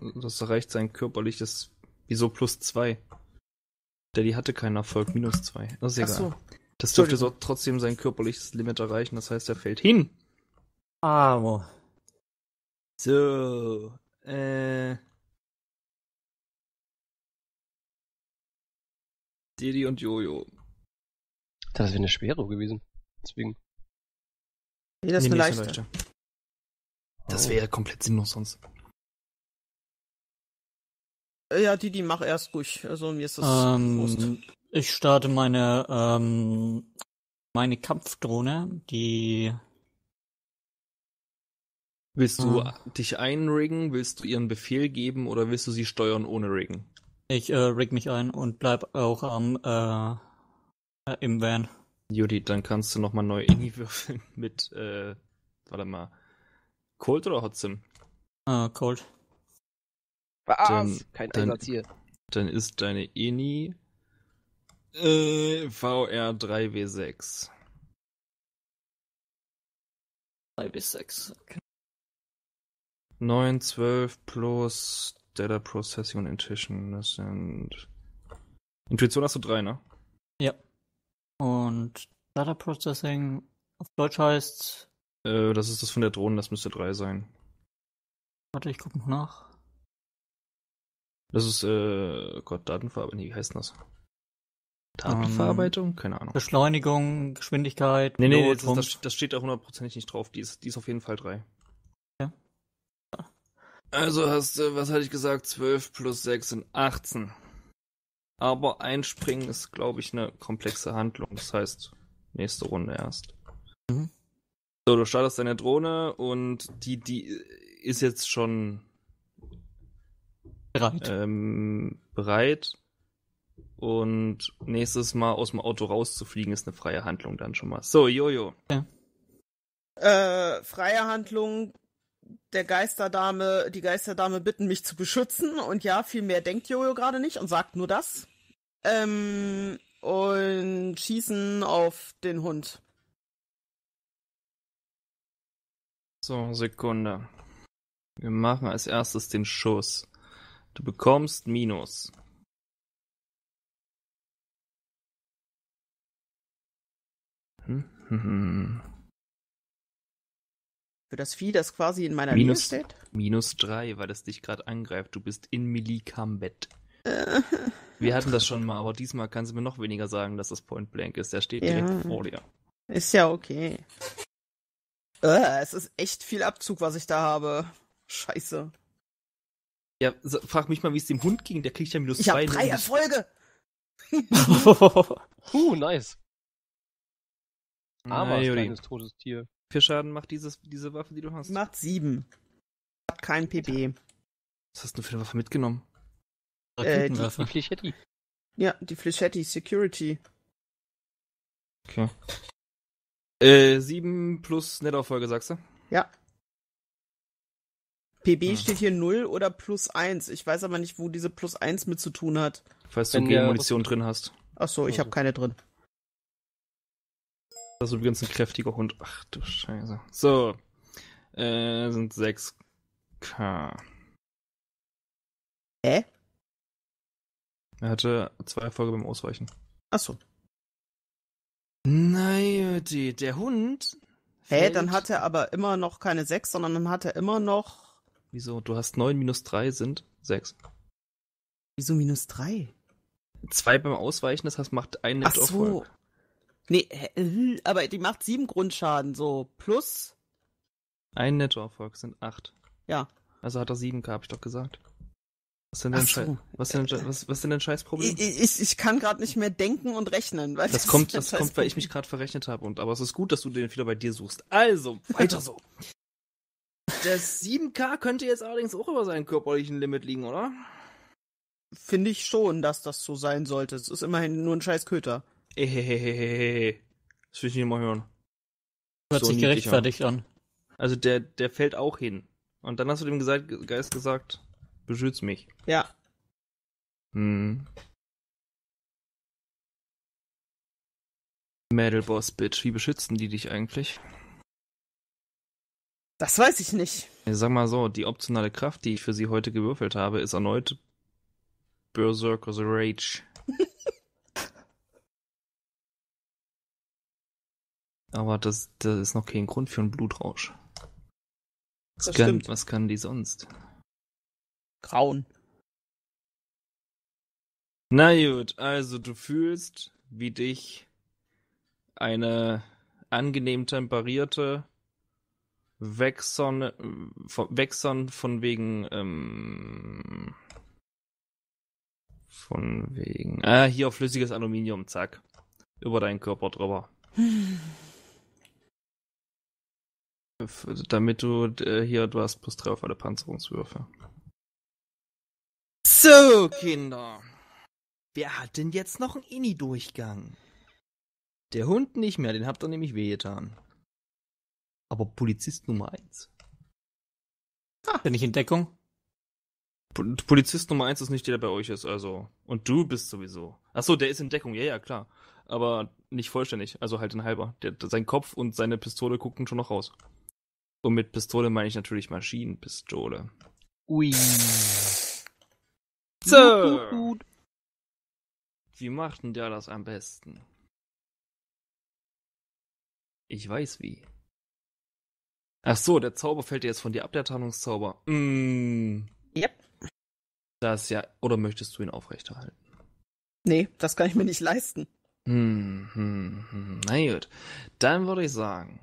das erreicht sein körperliches, wieso plus zwei? Die hatte keinen Erfolg, minus zwei. Das ist Ach egal. so. Das dürfte so trotzdem sein körperliches Limit erreichen, das heißt, er fällt hin. Ah, wo? So, äh. Didi und Jojo. Das wäre eine schwere gewesen. Deswegen. Nee, das ist Nee, eine leichte. Das wäre komplett sinnlos sonst. Äh, Ja, die, die mach erst ruhig. Also mir ist das bewusst. Ähm, ich starte meine, ähm, meine Kampfdrohne, die, Willst du Ah. dich einriggen, willst du ihren Befehl geben oder willst du sie steuern ohne Riggen? ich äh, rig mich ein und bleib auch am, äh, äh, im Van. Judy, dann kannst du nochmal neu Inni würfeln mit, äh, warte mal, Cold oder Hotsim? Äh, Cold. Was? Dann- Kein dann- Einsatz hier. Dann ist deine Inni äh, VR 3W6. 3 bis 6. Okay. 9, 12 plus Data Processing und Intuition. Das sind. Intuition hast du 3, ne? Und Data Processing auf Deutsch heißt, Äh, das ist das von der Drohne, das müsste 3 sein. warte, ich guck noch nach. Das ist, äh, Gott, Datenverarbeitung. Nee, wie heißt denn das? Datenverarbeitung? Keine Ahnung. Beschleunigung, Geschwindigkeit, Nee, nee, Pilot, das, das, das steht da hundertprozentig nicht drauf. Die ist, die ist auf jeden Fall 3. Ja. Also hast du, was hatte ich gesagt? 12 plus 6 sind 18. Aber einspringen ist, glaube ich, eine komplexe Handlung. Das heißt, nächste Runde erst. Mhm. So, du startest deine Drohne und die, die ist jetzt schon bereit. ähm, bereit. Und nächstes Mal aus dem Auto rauszufliegen ist eine freie Handlung dann schon mal. So, Jojo. Äh, freie Handlung der Geisterdame, die Geisterdame bitten mich zu beschützen und ja, viel mehr denkt Jojo gerade nicht und sagt nur das. Ähm, und schießen auf den Hund. So, Sekunde. Wir machen als erstes den Schuss. Du bekommst Minus. Hm, hm, hm. Für das Vieh, das quasi in meiner Minus- Nähe steht. Minus drei, weil es dich gerade angreift. Du bist in Melee Combat. Äh, Wir hatten das schon mal, aber diesmal kannst du mir noch weniger sagen, dass das Point Blank ist. Der steht Ja. direkt vor dir. ist ja okay. Äh, es ist echt viel Abzug, was ich da habe. Scheiße. Ja, so, frag mich mal, wie es dem Hund ging. Der kriegt ja minus Ich zwei. habe drei ne? Erfolge. Uh, nice. Aber kleines totes Tier. Wie viel Schaden macht dieses, diese Waffe, die du hast? Macht sieben. Hat kein PB. Was hast du für eine Waffe mitgenommen? Die Äh, Raketenwerfer. Flechetti. Ja, die Flechetti Security. Okay. Äh, 7 plus Netterfolge, sagst du? Ja. PB Hm. steht hier 0 oder plus 1. Ich weiß aber nicht, wo diese plus 1 mit zu tun hat. Falls du Gegenmunition drin hast. Ach so, ich Also. habe keine drin. Das ist übrigens ein kräftiger Hund. Ach du Scheiße. So. Äh, sind 6k. Hä? Er hatte zwei Erfolge beim Ausweichen. Ach so. Naja, die, der Hund. Hä, fällt- dann hat er aber immer noch keine 6, sondern dann hat er immer noch. Wieso? Du hast 9 minus 3 sind 6. Wieso minus 3? Zwei beim Ausweichen, das heißt, macht einen Ach so. Nee, äh, aber die macht 7 Grundschaden, so. Plus. Ein Nettoerfolg sind 8. Ja. Also hat er 7k, hab ich doch gesagt. Was ist denn so. Was ist denn, dein- was, was ist denn dein Scheißproblem? Ich, ich, ich kann gerade nicht mehr denken und rechnen. Weil Das kommt, ist das kommt, weil ich mich gerade verrechnet habe. Und aber es ist gut, dass du den Fehler bei dir suchst. Also, weiter so. Das 7K könnte jetzt allerdings auch über seinem körperlichen Limit liegen, oder? finde ich schon, dass das so sein sollte. Es ist immerhin nur ein scheiß Köter. Ehehehehe. Das will ich nicht mal hören. Hört So sich gerechtfertigt an. Also der, der fällt auch hin. Und dann hast du dem gesagt, Geist gesagt, beschütz mich. Ja. Hm. Mädelboss, Bitch, wie beschützen die dich eigentlich? Das weiß ich nicht. Ich sag mal so, die optionale Kraft, die ich für sie heute gewürfelt habe, ist erneut Berserker's Rage. Aber das, das ist noch kein Grund für einen Blutrausch. Was, Das kann, stimmt. was kann die sonst? Grauen. Na gut, also du fühlst, wie dich eine angenehm temperierte Wechsern, von, Wechsern von wegen, ähm, von wegen, ah, hier auf flüssiges Aluminium, zack, über deinen Körper drüber. Damit du, äh, hier, du hast plus drei auf alle Panzerungswürfe. So, Kinder. Wer hat denn jetzt noch einen Inni-Durchgang? Der Hund nicht mehr, den habt ihr nämlich wehgetan. Aber Polizist Nummer eins. Bin ich in Deckung? Pol Polizist Nummer eins ist nicht der, der bei euch ist, also. Und du bist sowieso. Achso, der ist in Deckung, ja, ja, klar. Aber nicht vollständig, also halt ein halber. Der, sein Kopf und seine Pistole gucken schon noch raus. Und mit Pistole meine ich natürlich Maschinenpistole. Ui. So. Wie macht denn der das am besten? Ich weiß wie. Ach so, der Zauber fällt dir jetzt von dir ab, der Tarnungszauber. Mm, Yep. das ja. Oder möchtest du ihn aufrechterhalten? Nee, das kann ich mir nicht leisten. Hm, hm, hm. Na gut. Dann würde ich sagen,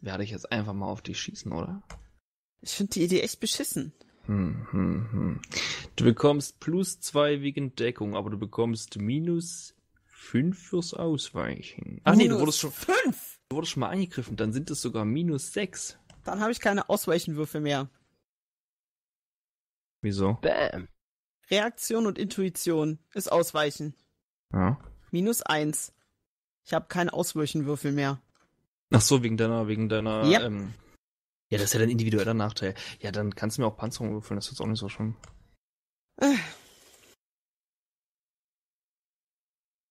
werde ich jetzt einfach mal auf dich schießen, oder? Ich finde die Idee echt beschissen. Hm, hm, hm. Du bekommst plus zwei wegen Deckung, aber du bekommst minus fünf fürs Ausweichen. Ach nee, du wurdest schon, Fünf! du wurdest schon mal angegriffen, dann sind es sogar minus sechs. Dann habe ich keine Ausweichenwürfe mehr. Wieso? Bam. Reaktion und Intuition ist Ausweichen. Ja. Minus eins. Ich habe keine Ausweichenwürfel mehr. Ach so, wegen deiner, wegen deiner, Ja. ähm, ja, das ist ja dein individueller Nachteil. Ja, dann kannst du mir auch Panzerung würfeln, das ist jetzt auch nicht so schlimm. Äh.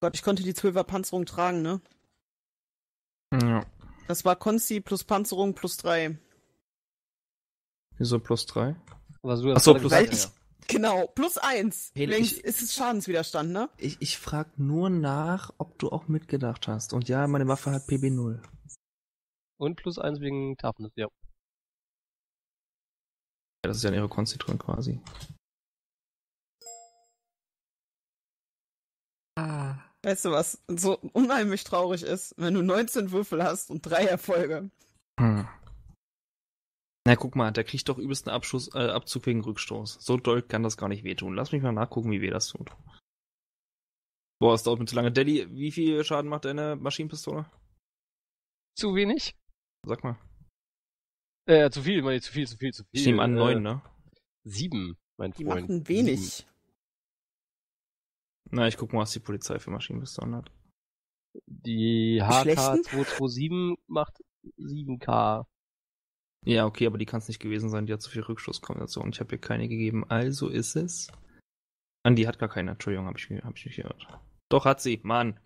Gott, ich konnte die 12er Panzerung tragen, ne? Ja. Das war Konsti plus Panzerung plus drei. Wieso plus drei? Was du Ach so, gerade plus gesagt Weil hast. ich, genau, plus eins. Hey, Längst ich- ist es Schadenswiderstand, ne? Ich, ich frag nur nach, ob du auch mitgedacht hast. Und ja, meine Waffe hat PB0. Und plus eins wegen Toughness, ja. Ja, das ist ja ihre Konstitution quasi. Weißt du, was so unheimlich traurig ist, wenn du 19 Würfel hast und drei Erfolge. Hm. Na, guck mal, der kriegt doch übelsten Abschuss, äh, Abzug wegen Rückstoß. So doll kann das gar nicht wehtun. Lass mich mal nachgucken, wie weh das tut. Boah, es dauert mir zu lange. Daddy, wie viel Schaden macht deine Maschinenpistole? Zu wenig? Sag mal. Äh, zu viel, meine ich, zu viel, zu viel, zu viel. Ich nehme an, Äh, neun, ne? Sieben, mein Die Freund. machen wenig. Na, ich guck mal, was die Polizei für Maschinenpistolen hat. Die schlechten? HK227 macht 7K. Ja, okay, aber die kann es nicht gewesen sein. Die hat zu viel Rückstoßkombination. Ich habe ihr keine gegeben. Also ist es. An die hat gar keine. Entschuldigung, habe ich, hab ich mich gehört. Doch, hat sie. Mann.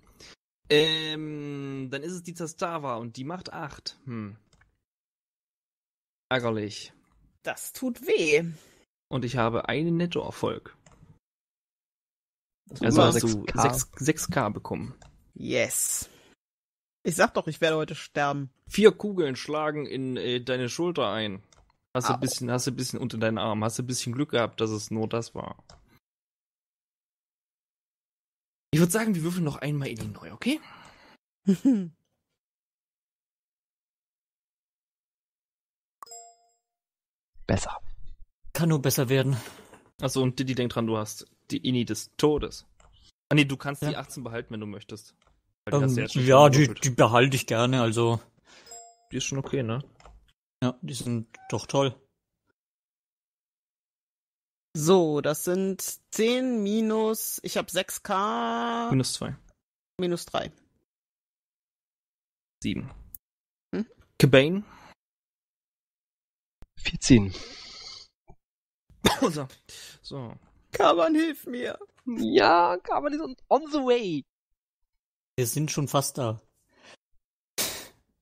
Ähm, dann ist es die Zastava und die macht 8. Hm. Ärgerlich. Das tut weh. Und ich habe einen Nettoerfolg. Also war hast du 6K. 6, 6k bekommen. Yes. Ich sag doch, ich werde heute sterben. Vier Kugeln schlagen in äh, deine Schulter ein. Hast du ein bisschen, hast du ein bisschen unter deinen Arm. Hast du ein bisschen Glück gehabt, dass es nur das war. Ich würde sagen, wir würfeln noch einmal in ihn neu, okay? Besser. Kann nur besser werden. Achso, und Diddy denkt dran, du hast die Ini des Todes. Ah nee, du kannst die Ja. 18 behalten, wenn du möchtest. Die Ähm, schon ja, die, die behalte ich gerne, also. die ist schon okay, ne? Ja, die sind doch toll. So, das sind 10 minus, ich habe 6k Minus zwei. minus 3. Sieben. Hm? Cabane. 14. so. So. Kaban, hilf mir. Ja, Carmen ist on, on the way. Wir sind schon fast da.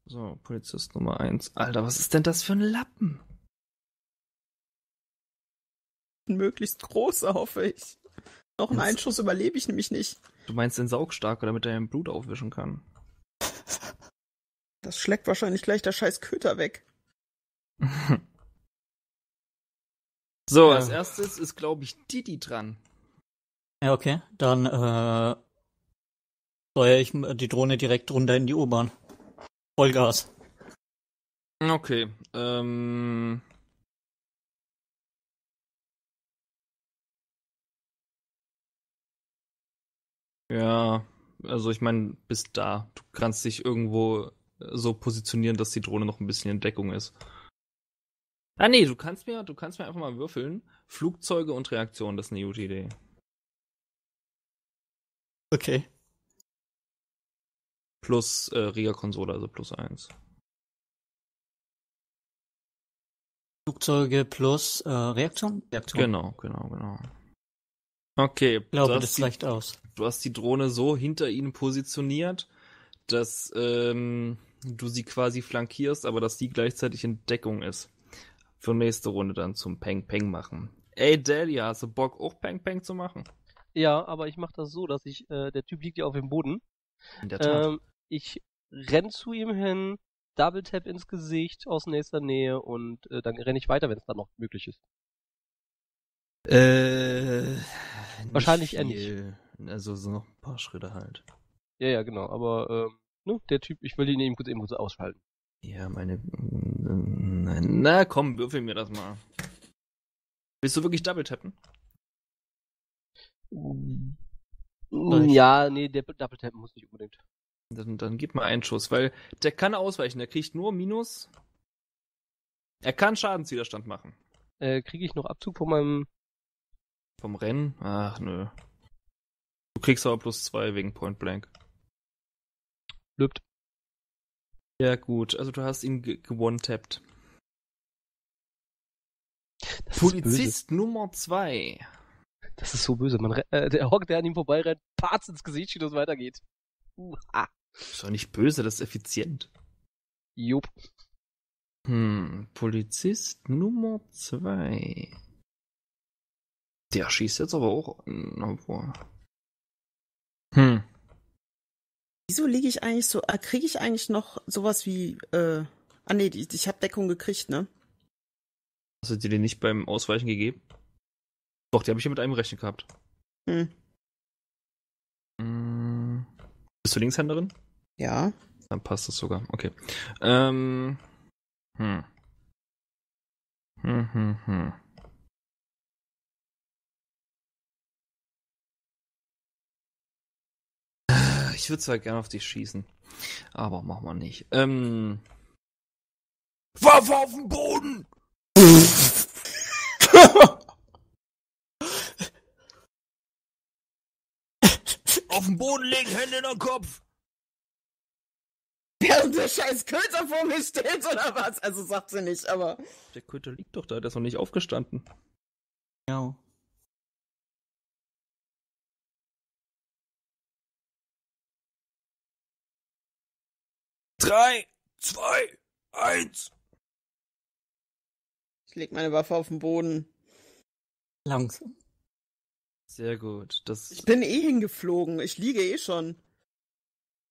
So, Polizist Nummer eins. Alter, was ist denn das für ein Lappen? Ein möglichst großer, hoffe ich. Noch einen? Einschuss überlebe ich nämlich nicht. Du meinst den Saugstarker, damit er im Blut aufwischen kann. Das schlägt wahrscheinlich gleich der scheiß Köter weg. so, Ja. als erstes ist, glaube ich, Didi dran. Ja, okay. Dann äh, steuere ich die Drohne direkt runter in die U-Bahn. Vollgas. Okay. Ähm. Ja, also ich meine, bis da. Du kannst dich irgendwo äh, so positionieren, dass die Drohne noch ein bisschen in Deckung ist. Ah nee, du kannst mir, du kannst mir einfach mal würfeln. Flugzeuge und Reaktion, das ist eine gute Idee. Okay. Plus äh, Riga-Konsole, also plus eins. Flugzeuge plus äh, Reaktion? Reaktion. Genau, genau, genau. Okay, Ich glaube, du hast das die- reicht aus. du hast die Drohne so hinter ihnen positioniert, dass ähm, du sie quasi flankierst, aber dass die gleichzeitig in Deckung ist. Für nächste Runde dann zum Peng Peng machen. Ey, Delia, hast du Bock, auch Peng Peng zu machen? Ja, aber ich mache das so, dass ich, äh, der Typ liegt ja auf dem Boden. In der Tat. Ähm, ich renn zu ihm hin, Double Tap ins Gesicht aus nächster Nähe und äh, dann renne ich weiter, wenn es dann noch möglich ist. äh, wahrscheinlich eher nicht. Also so noch ein paar Schritte halt. Ja, ja, genau. Aber ähm, ne, der Typ, ich will ihn eben kurz eben kurz ausschalten. Ja, meine. Nein, na komm, würfel mir das mal. Willst du wirklich Double tappen? Reicht. Ja, nee, der Double Tap muss nicht unbedingt. Dann, dann gib mal einen Schuss, weil der kann ausweichen, der kriegt nur Minus. Er kann Schadenswiderstand machen. Äh, Kriege ich noch Abzug von meinem. Vom Rennen? Ach nö. Du kriegst aber plus zwei wegen Point Blank. Lübt. Ja gut, also du hast ihn ge- gewone-tappt. Das ist böse. Polizist Nummer zwei. Das ist so böse. Man, äh, der hockt, der an ihm vorbeirennt, Parts ins Gesicht schießt und es weitergeht. Uh, ah. Ist doch nicht böse, das ist effizient. Jupp. Hm, Polizist Nummer zwei. Der schießt jetzt aber auch. Boah. Hm. Wieso liege ich eigentlich so, äh, kriege ich eigentlich noch sowas wie, äh, ah nee, ich habe Deckung gekriegt, ne? Hast du dir den nicht beim Ausweichen gegeben? Doch, die habe ich ja mit einem Rechnen gehabt. Hm. Hm. Bist du Linkshänderin? Ja. Dann passt das sogar. Okay. Ähm. Hm. Hm, hm, hm. Ich würde zwar gerne auf dich schießen, aber machen wir nicht. Ähm. Waffe auf den Boden! auf den Boden legen, Hände in den Kopf! Während der scheiß Köter vor mir steht, oder was? Also sagt sie nicht, aber. Der Köter liegt doch da, der ist noch nicht aufgestanden. Ja. Drei, zwei, eins. Ich leg meine Waffe auf den Boden. Langsam. Sehr gut. Das, Ich bin eh hingeflogen. Ich liege eh schon.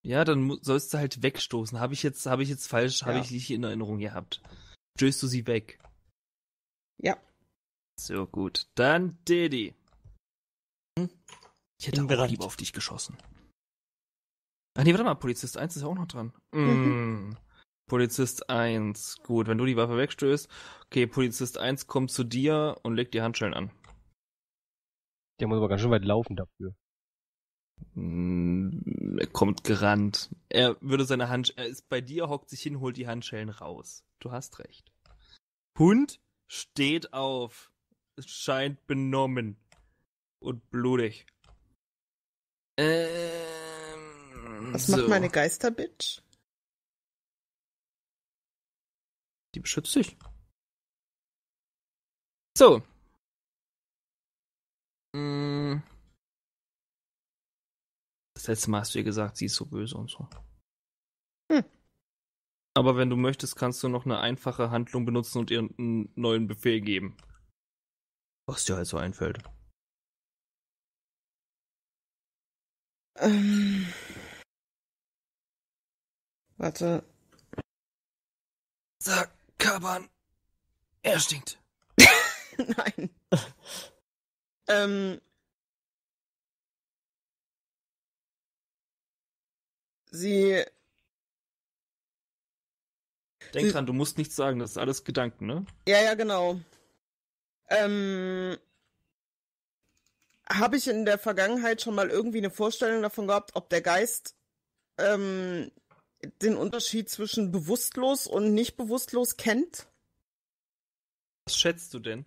ja, dann sollst du halt wegstoßen. Habe ich jetzt, habe ich jetzt falsch, habe Ja. ich nicht in Erinnerung gehabt. Stößt du sie weg. Ja. So gut. Dann Didi. Hm? Ich hätte auch lieber auf dich geschossen. Ach nee, warte mal, Polizist 1 ist ja auch noch dran. Mhm. Mm. Polizist 1. Gut, wenn du die Waffe wegstößt. Okay, Polizist 1 kommt zu dir und legt die Handschellen an. Der muss aber ganz schön weit laufen dafür. Mm, Er kommt gerannt. Er würde seine Hand, er ist bei dir, hockt sich hin, holt die Handschellen raus. Du hast recht. Hund steht auf. scheint benommen. Und blutig. Ähm, Was so. macht meine Geisterbitch? Die beschützt dich. So. Mm. Das letzte Mal hast du ihr gesagt, sie ist so böse und so. Hm. Aber wenn du möchtest, kannst du noch eine einfache Handlung benutzen und ihr einen neuen Befehl geben. Was dir halt so einfällt. Ähm. Warte. Sag, Kaban, er stinkt. Nein. ähm. Sie. Denk Sie- dran, du musst nichts sagen, das ist alles Gedanken, ne? Ja, ja, genau. Ähm. Habe ich in der Vergangenheit schon mal irgendwie eine Vorstellung davon gehabt, ob der Geist ähm, den Unterschied zwischen bewusstlos und nicht bewusstlos kennt? Was schätzt du denn?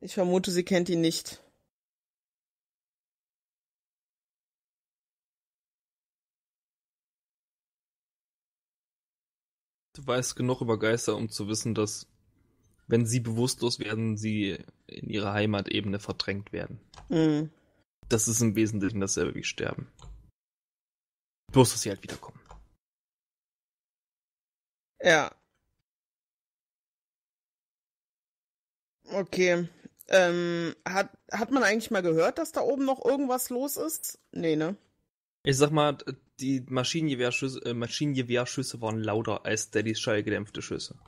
Ich vermute, sie kennt ihn nicht. Du weißt genug über Geister, um zu wissen, dass wenn sie bewusstlos werden, sie in ihrer Heimatebene verdrängt werden. Hm. Das ist im Wesentlichen dasselbe wie Sterben. Bloß, dass sie halt wiederkommen. Ja. Okay. Ähm, hat, hat man eigentlich mal gehört, dass da oben noch irgendwas los ist? Nee, ne? Ich sag mal, die Maschinengewehrschüsse, äh, Maschinengewehrschüsse waren lauter als Daddys schallgedämpfte Schüsse.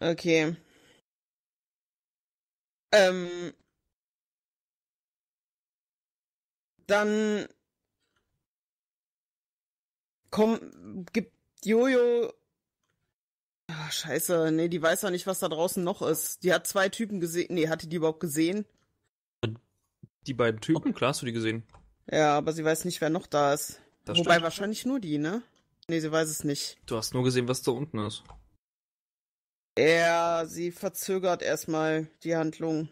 Okay. Ähm. Dann. Komm, gibt Jojo. Ah, scheiße, nee, die weiß ja nicht, was da draußen noch ist. Die hat zwei Typen gesehen. Nee, hat die überhaupt gesehen? Die beiden Typen, klar hast du die gesehen. Ja, aber sie weiß nicht, wer noch da ist. Das Wobei stimmt. wahrscheinlich nur die, ne? Nee, sie weiß es nicht. Du hast nur gesehen, was da unten ist. Ja, sie verzögert erstmal die Handlung.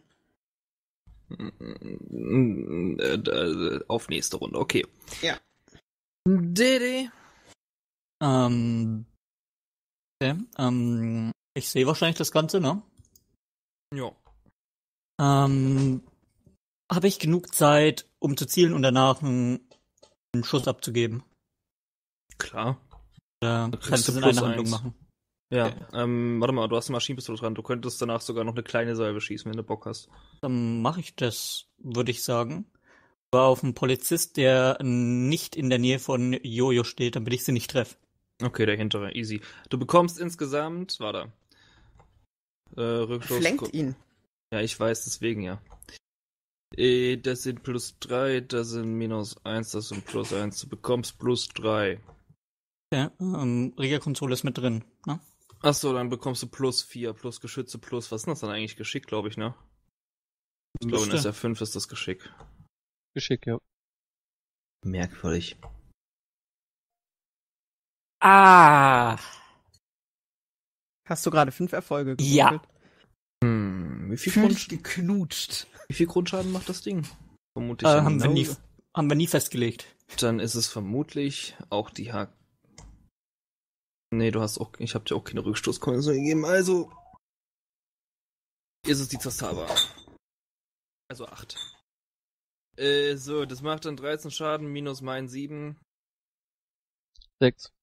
Mm, äh, äh, Auf nächste Runde, okay. Ja. Dede. Ähm, okay, ähm, ich sehe wahrscheinlich das Ganze, ne? Ja. Ähm, habe ich genug Zeit, um zu zielen und danach einen, einen Schuss abzugeben? Klar. Oder kriegst kannst du es in einer Handlung eins. machen? Ja, Okay. ähm, warte mal, du hast eine Maschinenpistole dran. Du könntest danach sogar noch eine kleine Salve schießen, wenn du Bock hast. Dann mache ich das, würde ich sagen. Aber auf einen Polizist, der nicht in der Nähe von Jojo steht, damit ich sie nicht treffe. Okay, der hintere, easy. Du bekommst insgesamt, warte. Äh, Rückstoß. Flenkt ihn. Ja, ich weiß, deswegen ja. Äh, das sind plus 3, das sind minus 1, das sind plus 1. Du bekommst plus 3. Ja, ähm, Regelkonsole ist mit drin, ne? Achso, dann bekommst du plus 4, plus Geschütze, plus, was ist das dann eigentlich? Geschick, glaube ich, ne? Ich glaube, in Müsste. SR5 ist das Geschick. Geschick, ja. Merkwürdig. Ah! Hast du gerade fünf Erfolge Ja. gewürfelt? Hm, wie viel, Grund, geknutscht. wie viel Grundschaden macht das Ding? Vermutlich. Äh, ja haben, wir nie, haben wir nie festgelegt. Dann ist es vermutlich auch die H. Nee, du hast auch, ich habe dir auch keine Rückstoßkondition gegeben, also ist es die Zastava. Also 8. Äh, so, das macht dann 13 Schaden minus mein 7. Sechs.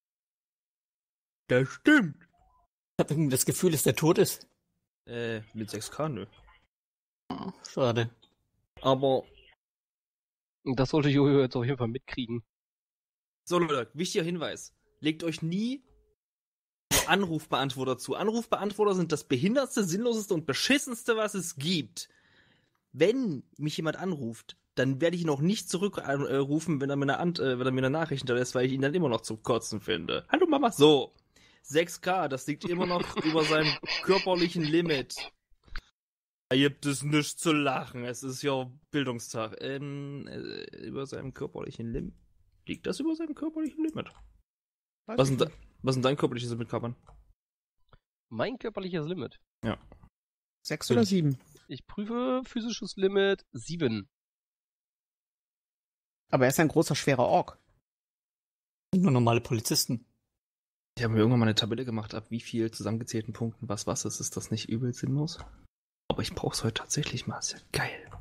Das stimmt. Ich habe irgendwie das Gefühl, dass der tot ist. Äh, mit 6k, nö. Ah, Schade. Aber, das sollte Jojo jetzt auf jeden Fall mitkriegen. so Leute, wichtiger Hinweis. Legt euch nie Anrufbeantworter zu. Anrufbeantworter sind das behindertste, sinnloseste und beschissenste, was es gibt. Wenn mich jemand anruft, dann werde ich ihn auch nicht zurückrufen, wenn er mir eine, Ant äh, wenn er mir eine Nachricht hinterlässt, weil ich ihn dann immer noch zum Kotzen finde. Hallo Mama, so. 6K, das liegt immer noch über seinem körperlichen Limit. Da gibt es nichts zu lachen. Es ist ja Bildungstag. Ähm, äh, über seinem körperlichen Limit. Liegt das über seinem körperlichen Limit? Weiß Was sind, was sind dein körperliches Limit, Kapan? Mein körperliches Limit. Sechs Bin oder ich. sieben. Ich prüfe physisches Limit 7. Aber er ist ein großer, schwerer Ork. Sind nur normale Polizisten. Ich habe mir irgendwann mal eine Tabelle gemacht, ab wie viel zusammengezählten Punkten was was ist. Ist das nicht übel sinnlos? Aber ich brauche es heute tatsächlich mal. Ist ja geil.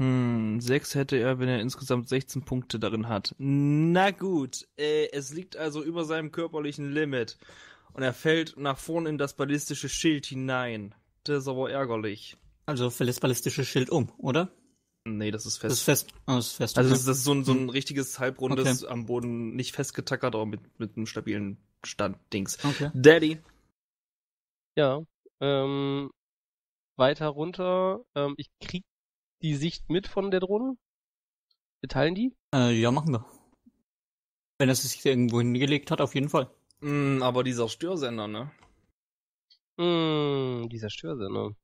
Hm, 6 hätte er, wenn er insgesamt 16 Punkte darin hat. Na gut, äh, es liegt also über seinem körperlichen Limit. Und er fällt nach vorn in das ballistische Schild hinein. Das ist aber ärgerlich. Also fällt das ballistische Schild um, oder? Nee, das ist Das ist fest. fest. Oh, das ist fest. Also okay. das ist, das ist so ein, so ein richtiges halbrundes Okay. am Boden, nicht festgetackert, aber mit, mit einem stabilen Standdings. okay. Daddy. Ja. Ähm, weiter runter. Ähm, ich krieg die Sicht mit von der Drohne. Wir teilen die. Äh, ja, machen wir. Wenn er es sich irgendwo hingelegt hat, auf jeden Fall. Mm, aber dieser Störsender, ne? Hm, dieser Störsender.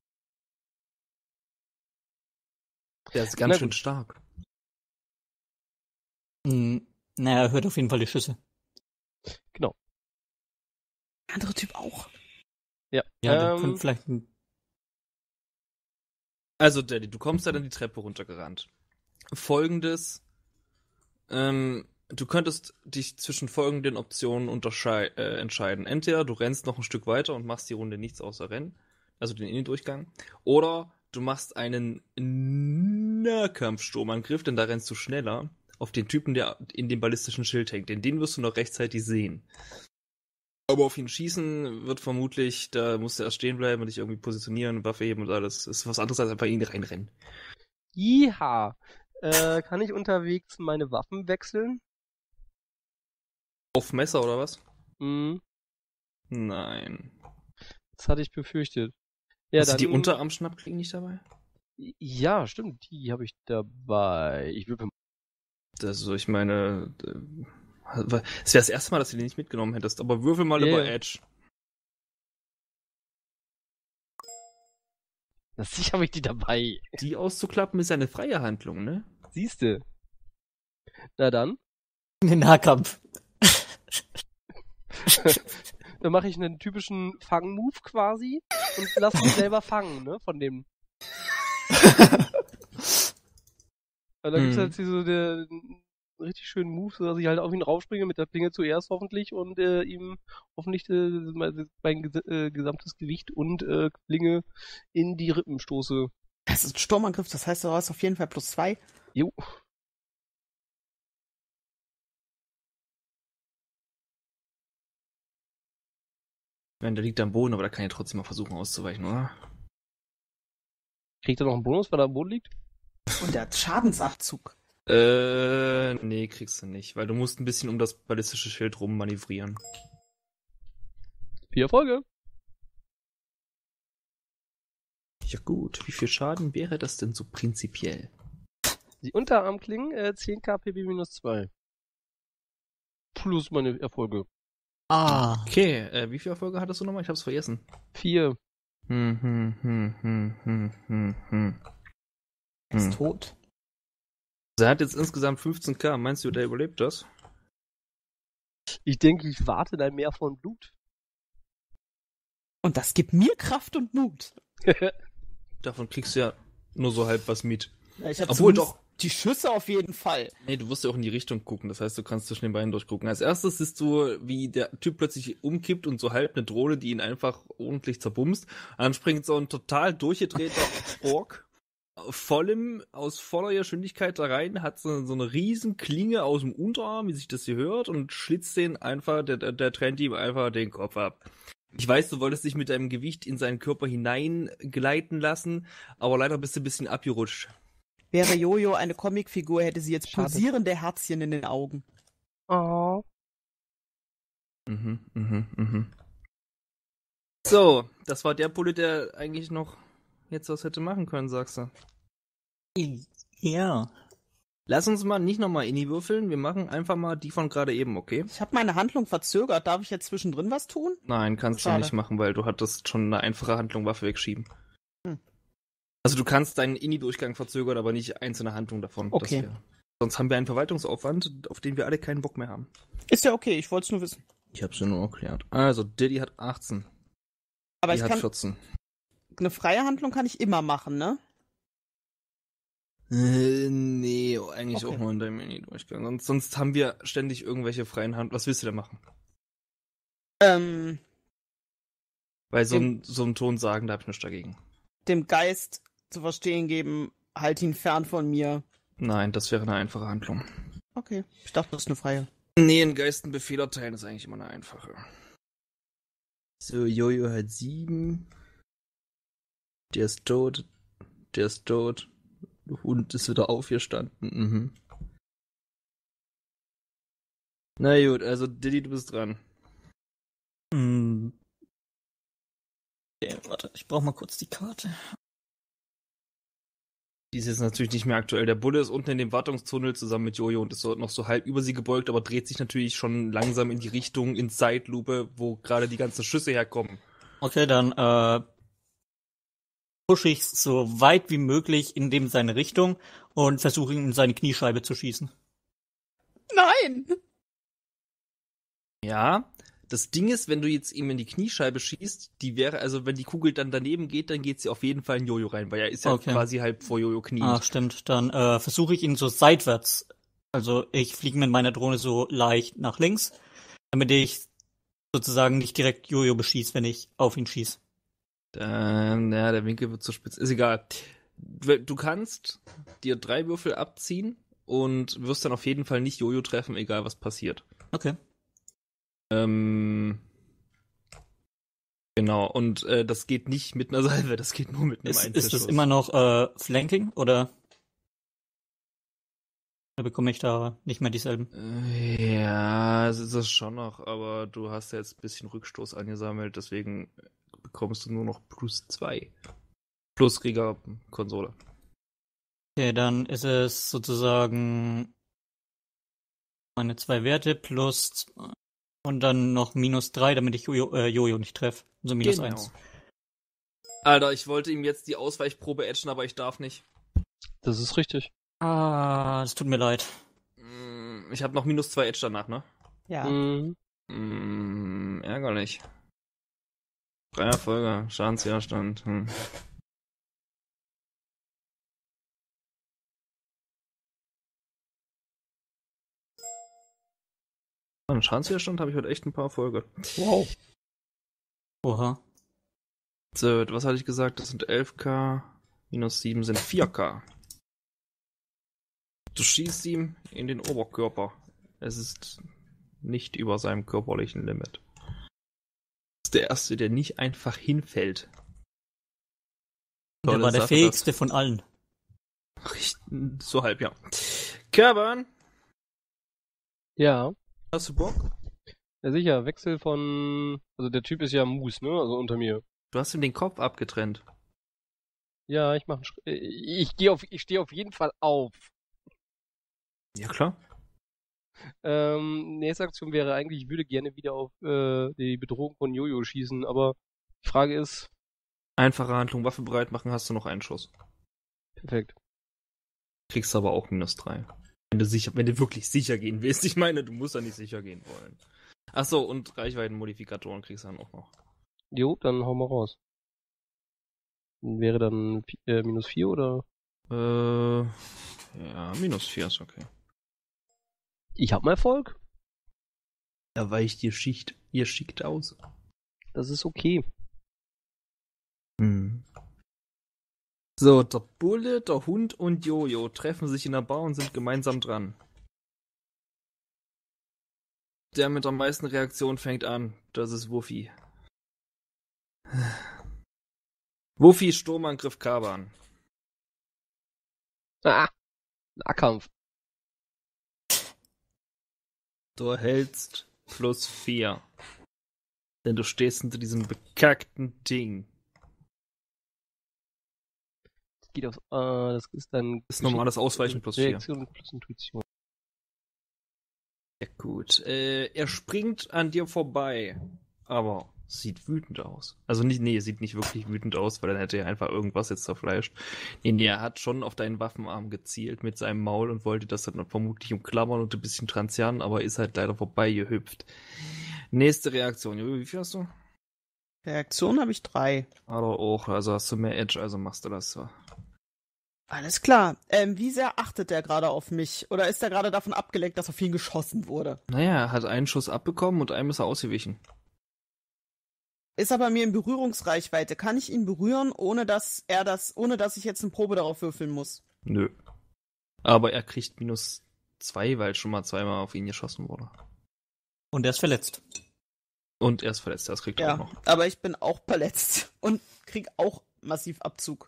Der ist Na ganz schön gut. stark. Hm, naja, er hört auf jeden Fall die Schüsse. Der andere Typ auch. Ja. Ja, der ähm, könnte vielleicht ein Also, Daddy, du kommst dann die Treppe runtergerannt. Folgendes. Ähm, du könntest dich zwischen folgenden Optionen äh, entscheiden. Entweder du rennst noch ein Stück weiter und machst die Runde nichts außer Rennen, also den Innendurchgang, oder du machst einen Nahkampfsturmangriff, denn da rennst du schneller auf den Typen, der in dem ballistischen Schild hängt. Denn den wirst du noch rechtzeitig sehen. Aber auf ihn schießen wird vermutlich, da musst du erst stehen bleiben und dich irgendwie positionieren, Waffe heben und alles. Ist was anderes als einfach in ihn reinrennen. Jiha. Äh, kann ich unterwegs meine Waffen wechseln? Auf Messer oder was? Hm, Nein. das hatte ich befürchtet. Ja, Hast du dann, die Unterarmschnappklinge nicht dabei? Ja, stimmt, die habe ich dabei. Ich würfel Also ich meine, äh, es wäre das erste Mal, dass du die nicht mitgenommen hättest, aber würfel mal Ja, über. Edge. Na, sicher habe ich die dabei. Die auszuklappen ist eine freie Handlung, ne? Siehste. Na dann, den Nahkampf. dann mache ich einen typischen Fang-Move quasi und lass mich selber fangen, ne, von dem. Und da gibt's Hm. halt so der richtig schönen Move, so dass ich halt auf ihn raufspringe mit der Klinge zuerst hoffentlich und äh, ihm hoffentlich äh, mein, mein äh, gesamtes Gewicht und äh, Klinge in die Rippen stoße. Das ist ein Sturmangriff, das heißt, du hast auf jeden Fall plus zwei. Jo. Ich meine, der liegt am Boden, aber da kann ich trotzdem mal versuchen auszuweichen, oder? Kriegt er noch einen Bonus, weil er am Boden liegt? Und der hat Schadensabzug. Äh, nee, kriegst du nicht, weil du musst ein bisschen um das ballistische Schild rum manövrieren. Vier Erfolge. Ja gut, wie viel Schaden wäre das denn so prinzipiell? Die Unterarmklingen, äh, 10 KPB minus 2. Plus meine Erfolge. Ah. Okay, äh, wie viele Erfolge hattest du nochmal? Ich hab's vergessen. 4. Hm, hm, hm, hm, hm, hm, hm. Er ist Hm. tot. Er hat jetzt insgesamt 15k. Meinst du, der überlebt das? Ich denke, ich warte dann mehr von Blut. Und das gibt mir Kraft und Mut. Davon kriegst du ja nur so halb was mit. Ja, Obwohl doch. Die Schüsse auf jeden Fall. Nee, du wirst ja auch in die Richtung gucken. Das heißt, du kannst zwischen den Beinen durchgucken. Als erstes siehst du, wie der Typ plötzlich umkippt und so halb eine Drohne, die ihn einfach ordentlich zerbumst. Dann springt so ein total durchgedrehter Ork vollem, aus voller Geschwindigkeit da rein, hat so, so eine riesen Klinge aus dem Unterarm, wie sich das hier hört, und schlitzt den einfach, der, der, der trennt ihm einfach den Kopf ab. Ich weiß, du wolltest dich mit deinem Gewicht in seinen Körper hineingleiten lassen, aber leider bist du ein bisschen abgerutscht. Wäre Jojo eine Comicfigur, hätte sie jetzt Schade. pulsierende Herzchen in den Augen. Oh. Mhm, mhm, mhm. So, das war der Pole, der eigentlich noch jetzt was hätte machen können, sagst du. Ja. Lass uns mal nicht nochmal Inni würfeln, wir machen einfach mal die von gerade eben, okay? Ich habe meine Handlung verzögert. Darf ich jetzt zwischendrin was tun? Nein, kannst du Schade. nicht machen, weil du hattest schon eine einfache Handlung Waffe wegschieben. Also du kannst deinen Inni-Durchgang verzögern, aber nicht einzelne Handlungen davon. Okay. Wär- sonst haben wir einen Verwaltungsaufwand, auf den wir alle keinen Bock mehr haben. Ist ja okay, ich wollte es nur wissen. Ich hab's dir nur erklärt. Also, Diddy hat 18. Aber die ich hat kann, 14. eine freie Handlung kann ich immer machen, ne? Äh, nee, eigentlich Okay. auch nur in deinem Mini-Durchgang. Sonst, sonst haben wir ständig irgendwelche freien Hand. Was willst du denn machen? Ähm, Weil so Im- ein, so ein Ton sagen, da hab ich nichts dagegen. dem Geist zu verstehen geben, halt ihn fern von mir. Nein, das wäre eine einfache Handlung. Okay. Ich dachte, das ist eine freie. Nee, einen Geist einen Befehl erteilen ist eigentlich immer eine einfache. So, Jojo hat sieben. Der ist tot. Der ist tot. Der Hund ist wieder aufgestanden. Mhm. Na gut, also Diddy, du bist dran. Hm. Okay, warte, ich brauche mal kurz die Karte. Die ist jetzt natürlich nicht mehr aktuell. Der Bulle ist unten in dem Wartungstunnel zusammen mit Jojo und ist so noch so halb über sie gebeugt, aber dreht sich natürlich schon langsam in die Richtung in Zeitlupe, wo gerade die ganzen Schüsse herkommen. Okay, dann äh, pushe ich so weit wie möglich in dem seine Richtung und versuche ihn in seine Kniescheibe zu schießen. Nein! Ja, das Ding ist, wenn du jetzt ihm in die Kniescheibe schießt, die wäre, also wenn die Kugel dann daneben geht, dann geht sie auf jeden Fall in Jojo rein, weil er ist ja Okay. quasi halb vor Jojo Knie. Ah, stimmt. Dann äh, versuche ich ihn so seitwärts. Also ich fliege mit meiner Drohne so leicht nach links, damit ich sozusagen nicht direkt Jojo beschieße, wenn ich auf ihn schieße. Dann, ja, der Winkel wird zu spitz. Ist egal. Du kannst dir drei Würfel abziehen und wirst dann auf jeden Fall nicht Jojo treffen, egal was passiert. Okay. Ähm, genau, und äh, das geht nicht mit einer Salve, das geht nur mit einem Ist, ist Einzelschuss. das immer noch äh, Flanking oder oder bekomme ich da nicht mehr dieselben? Äh, Ja, es ist es schon noch, aber du hast ja jetzt ein bisschen Rückstoß angesammelt, deswegen bekommst du nur noch plus zwei. Plus Krieger-Konsole. Okay, dann ist es sozusagen meine zwei Werte plus und dann noch minus drei, damit ich Jojo, äh, Jojo nicht treffe. Also minus Genau. eins. Alter, ich wollte ihm jetzt die Ausweichprobe etchen, aber ich darf nicht. Das ist richtig. Ah, es tut mir leid. Mm, Ich habe noch minus zwei Edge danach, ne? Ja. Mhm. Mm, ärgerlich. Drei Erfolge, Schadenswiderstand. Hm. An Schadenswiderstand habe ich heute echt ein paar Erfolge. Wow. Oha. So, was hatte ich gesagt? Das sind 11k. Minus 7 sind 4k. Du schießt ihm in den Oberkörper. Es ist nicht über seinem körperlichen Limit. Das ist der erste, der nicht einfach hinfällt. Der Tolle war der Sache, fähigste von allen. So halb, ja. Kerban, Ja. Hast du Bock? Ja, sicher. Wechsel von. Also der Typ ist ja Moose, ne? Also unter mir. Du hast ihm den Kopf abgetrennt. Ja, ich mache Ich gehe auf. Ich stehe auf jeden Fall auf. Ja, klar. Ähm, nächste Aktion wäre eigentlich, ich würde gerne wieder auf äh, die Bedrohung von Jojo schießen, aber die Frage ist, Einfache Handlung, Waffe bereit machen, hast du noch einen Schuss. perfekt. Kriegst aber auch minus 3. Wenn du sicher, wenn du wirklich sicher gehen willst. Ich meine, du musst ja nicht sicher gehen wollen. Ach so, und Reichweitenmodifikatoren kriegst du dann auch noch. Jo, dann hau mal raus. Wäre dann äh, minus 4 oder? Äh, ja, minus 4 ist okay. Ich hab mal Erfolg. Da weicht ihr Schicht, ihr schickt aus. Das ist okay. Hm. So, der Bulle, der Hund und Jojo treffen sich in der Bar und sind gemeinsam dran. Der mit der meisten Reaktion fängt an. Das ist Wuffi. Wuffi, Sturmangriff Kaban. Ah! Nahkampf. Du erhältst plus 4. Denn du stehst hinter diesem bekackten Ding. Das geht auf. Äh, das ist dann. Das ist normales Ausweichen plus 4. Reaktion plus Intuition. Ja, gut. Äh, er springt an dir vorbei, aber sieht wütend aus. Also nicht, nee, sieht nicht wirklich wütend aus, weil dann hätte er einfach irgendwas jetzt zerfleischt. Nee, nee, er hat schon auf deinen Waffenarm gezielt mit seinem Maul und wollte das dann vermutlich umklammern und ein bisschen transern, aber ist halt leider vorbei gehüpft. Nächste Reaktion. Wie viel hast du? Reaktion habe ich drei. Aber auch, also hast du mehr Edge, also machst du das so. Alles klar. Ähm, wie sehr achtet der gerade auf mich? Oder ist er gerade davon abgelenkt, dass auf ihn geschossen wurde? Naja, er hat einen Schuss abbekommen und einem ist er ausgewichen. Ist er bei mir in Berührungsreichweite? Kann ich ihn berühren, ohne dass er das, ohne dass ich jetzt eine Probe darauf würfeln muss? Nö. Aber er kriegt minus zwei, weil schon mal zweimal auf ihn geschossen wurde. Und er ist verletzt. Und er ist verletzt, das kriegt er auch Ja, noch. aber ich bin auch verletzt und krieg auch massiv Abzug.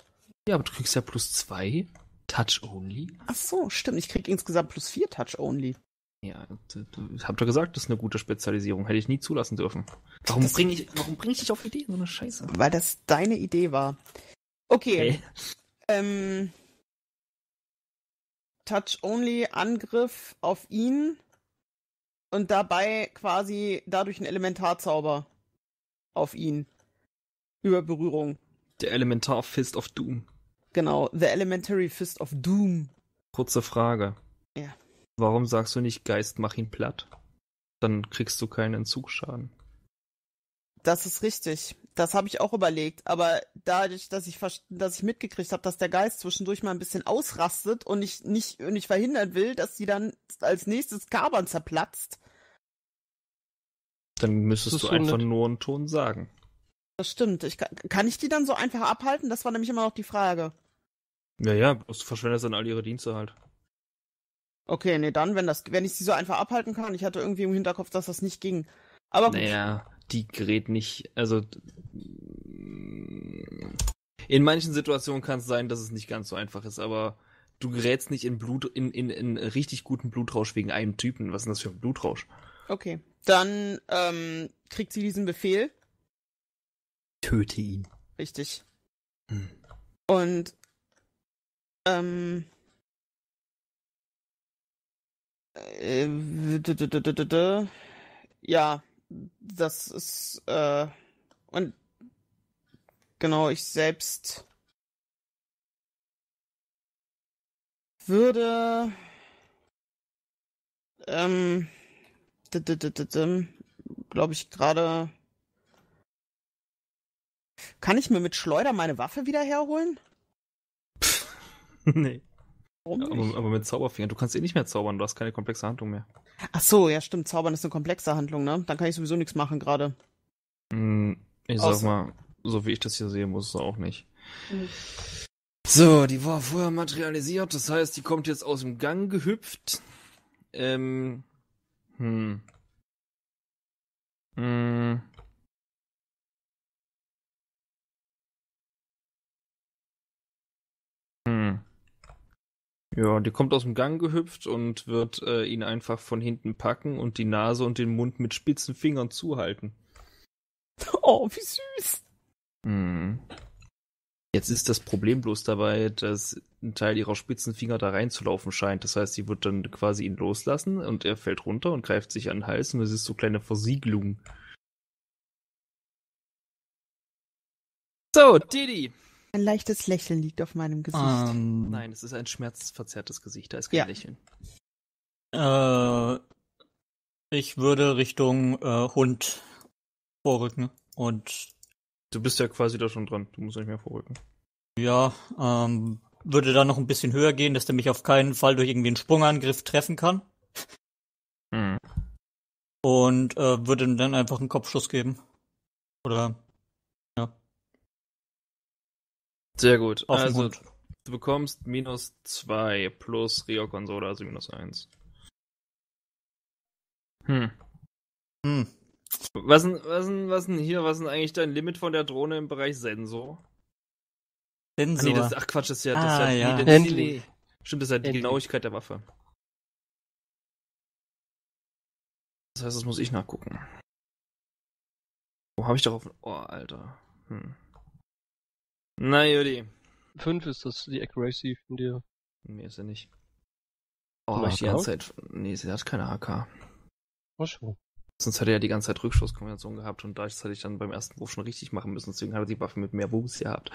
Ja, aber du kriegst ja plus zwei. Touch only. Ach so, stimmt. Ich krieg insgesamt plus vier Touch Only. Ja, ich hab doch gesagt, das ist eine gute Spezialisierung. Hätte ich nie zulassen dürfen. Warum bringe ich, warum bring ich dich auf Ideen, so eine Scheiße? Weil das deine Idee war. Okay. Hä? Ähm, Touch-Only-Angriff auf ihn und dabei quasi dadurch ein Elementarzauber auf ihn. Über Berührung. Der Elementar Fist of Doom. Genau. The Elementary Fist of Doom. Kurze Frage. Ja. Warum sagst du nicht Geist, mach ihn platt? Dann kriegst du keinen Entzugsschaden. Das ist richtig. Das habe ich auch überlegt. Aber dadurch, dass ich, dass ich mitgekriegt habe, dass der Geist zwischendurch mal ein bisschen ausrastet und ich nicht, und ich verhindern will, dass sie dann als nächstes Kabern zerplatzt. Dann müsstest du einfach nett. nur einen Ton sagen. Das stimmt. Ich kann, kann ich die dann so einfach abhalten? Das war nämlich immer noch die Frage. Ja, ja, bloß du verschwendest dann all ihre Dienste halt. Okay, nee, dann, wenn das, wenn ich sie so einfach abhalten kann. Ich hatte irgendwie im Hinterkopf, dass das nicht ging. Aber gut. Naja, die gerät nicht, also in manchen Situationen kann es sein, dass es nicht ganz so einfach ist, aber du gerätst nicht in Blut, in, in, in richtig guten Blutrausch wegen einem Typen. Was ist denn das für ein Blutrausch? Okay. Dann ähm, kriegt sie diesen Befehl. Töte ihn. Richtig. Hm. Und ähm, äh, ja, das ist äh, und genau, ich selbst würde ähm, glaube ich gerade kann ich mir mit Schleuder meine Waffe wieder herholen? nee. Warum nicht? Aber, aber mit Zauberfingern, du kannst eh nicht mehr zaubern, du hast keine komplexe Handlung mehr. Ach so, ja stimmt, Zaubern ist eine komplexe Handlung, ne? Dann kann ich sowieso nichts machen gerade. Hm, Ich sag Außer- mal, so wie ich das hier sehe, muss es auch nicht. Mhm. So, die war vorher materialisiert, das heißt, die kommt jetzt aus dem Gang gehüpft. Ähm. Hm. Hm. Hm. Ja, die kommt aus dem Gang gehüpft und wird äh, ihn einfach von hinten packen und die Nase und den Mund mit spitzen Fingern zuhalten. Oh, wie süß. Hm. Jetzt ist das Problem bloß dabei, dass ein Teil ihrer spitzen Finger da reinzulaufen scheint. Das heißt, sie wird dann quasi ihn loslassen und er fällt runter und greift sich an den Hals und es ist so kleine Versiegelung. So, Didi. Ein leichtes Lächeln liegt auf meinem Gesicht. Ähm, Nein, es ist ein schmerzverzerrtes Gesicht, da ist kein Ja. Lächeln. Äh, ich würde Richtung äh, Hund vorrücken und Du bist ja quasi da schon dran, du musst nicht mehr vorrücken. ja, ähm, würde dann noch ein bisschen höher gehen, dass der mich auf keinen Fall durch irgendwie einen Sprungangriff treffen kann Hm. und äh, würde ihm dann einfach einen Kopfschuss geben. Oder Sehr gut. auf also, Hund. du bekommst minus zwei plus Rio-Konsole, also minus eins. Hm. Hm. Was denn, was denn, was denn hier, was denn eigentlich dein Limit von der Drohne im Bereich Sensor? Ach, Sensor. nee, das, ach Quatsch, das ist ja, das ist Ah, ja, ja. Handling. nee, stimmt, das ist ja die. Genauigkeit der Waffe. Das heißt, das muss ich nachgucken. Wo habe ich darauf? Oh, Alter. Hm. Na, Judy. Fünf ist das die Accuracy von dir. Nee, ist er nicht. Oh, Eine hab ich die ganze Zeit. Nee, sie hat keine AK. Ach so. Sonst hätte er ja die ganze Zeit Rückschusskombination gehabt und das hätte ich dann beim ersten Wurf schon richtig machen müssen. Deswegen hat er die Waffe mit mehr Boost gehabt.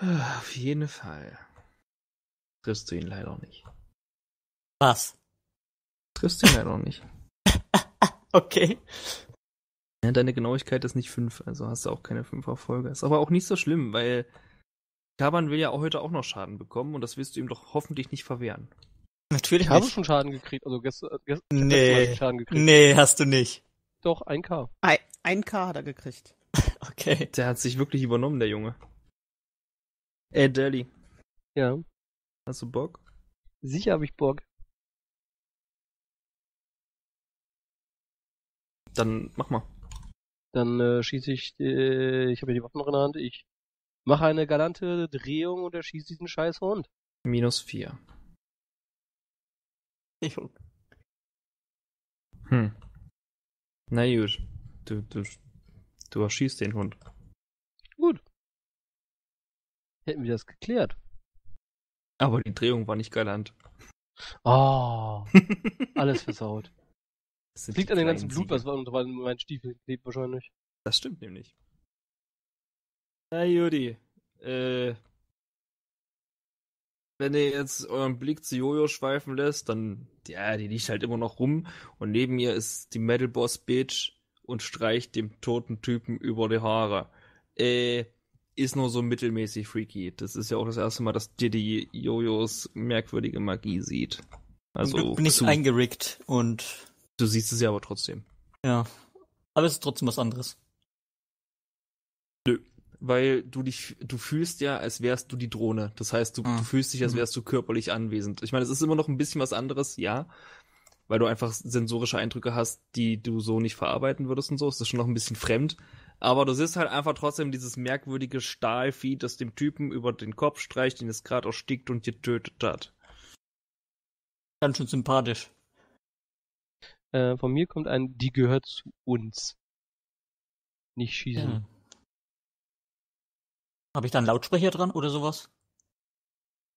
Auf jeden Fall. Triffst du ihn leider nicht. Was? Triffst du ihn leider nicht. Okay. Ja, deine Genauigkeit ist nicht 5, also hast du auch keine 5 Erfolge. Ist aber auch nicht so schlimm, weil Kaban will ja auch heute auch noch Schaden bekommen und das wirst du ihm doch hoffentlich nicht verwehren. Natürlich Ich habe schon Schaden gekriegt, also gestern, gestern ich hab Nee. Schaden gekriegt. Nee, hast du nicht. Doch, 1K. Ein, ein K hat er gekriegt. Okay. Der hat sich wirklich übernommen, der Junge. Ey, Deli, Ja. hast du Bock? Sicher habe ich Bock. Dann mach mal. Dann äh, schieße ich, äh, ich habe ja die Waffen noch in der Hand, ich mache eine galante Drehung und erschieße diesen scheiß Hund. Minus 4. Ich, Hm. Na gut. Du, du, du erschießt den Hund. Gut. Hätten wir das geklärt. Aber die Drehung war nicht galant. Oh, alles versaut. Das Liegt die an dem ganzen Blut, was war unter meinen Stiefel klebt wahrscheinlich. Das stimmt nämlich. Na Judy, äh, wenn ihr jetzt euren Blick zu Jojo schweifen lässt, dann, ja, die liegt halt immer noch rum und neben ihr ist die Metal Boss Bitch und streicht dem toten Typen über die Haare. Äh, ist nur so mittelmäßig freaky. Das ist ja auch das erste Mal, dass Diddy Jojos merkwürdige Magie sieht. also bin ich eingerickt und du siehst es ja aber trotzdem. ja. Aber es ist trotzdem was anderes. weil du dich, du fühlst ja, als wärst du die Drohne. Das heißt, du, Ah. du fühlst dich, als Mhm. wärst du körperlich anwesend. Ich meine, es ist immer noch ein bisschen was anderes, ja, weil du einfach sensorische Eindrücke hast, die du so nicht verarbeiten würdest und so. Es ist schon noch ein bisschen fremd. Aber du siehst halt einfach trotzdem dieses merkwürdige Stahlvieh, das dem Typen über den Kopf streicht, den es gerade erstickt und getötet hat. Ganz schön sympathisch. Äh, von mir kommt ein, die gehört zu uns. Nicht schießen. Ja. Habe ich da einen Lautsprecher dran oder sowas?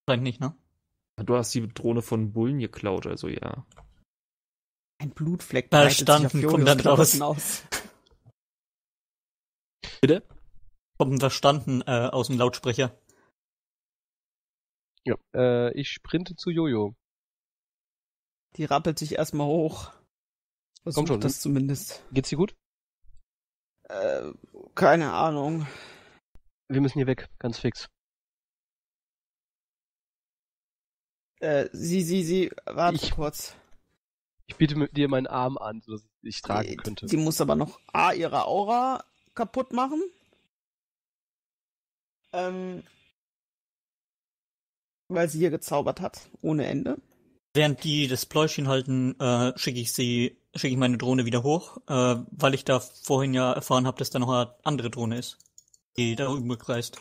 Scheint nicht, ne? Du hast die Drohne von Bullen geklaut, also ja. Ein Blutfleck Verstanden, kommt dann raus. Aus. Bitte? Kommt ein Verstanden äh, aus dem Lautsprecher. Ja. Äh, ich sprinte zu Jojo. Die rappelt sich erstmal hoch. Versucht schon, das zumindest. Geht's dir gut? Äh, keine Ahnung. Wir müssen hier weg, ganz fix. Äh, sie, sie, sie, warte Ich- kurz. Ich biete mit dir meinen Arm an, sodass ich dich tragen Die- könnte. Sie muss aber noch A, ihre Aura kaputt machen. Ähm, weil sie hier gezaubert hat, ohne Ende. Während die das Pläuschen halten, äh, schicke ich sie, schicke ich meine Drohne wieder hoch, äh, weil ich da vorhin ja erfahren habe, dass da noch eine andere Drohne ist, die da rüber kreist.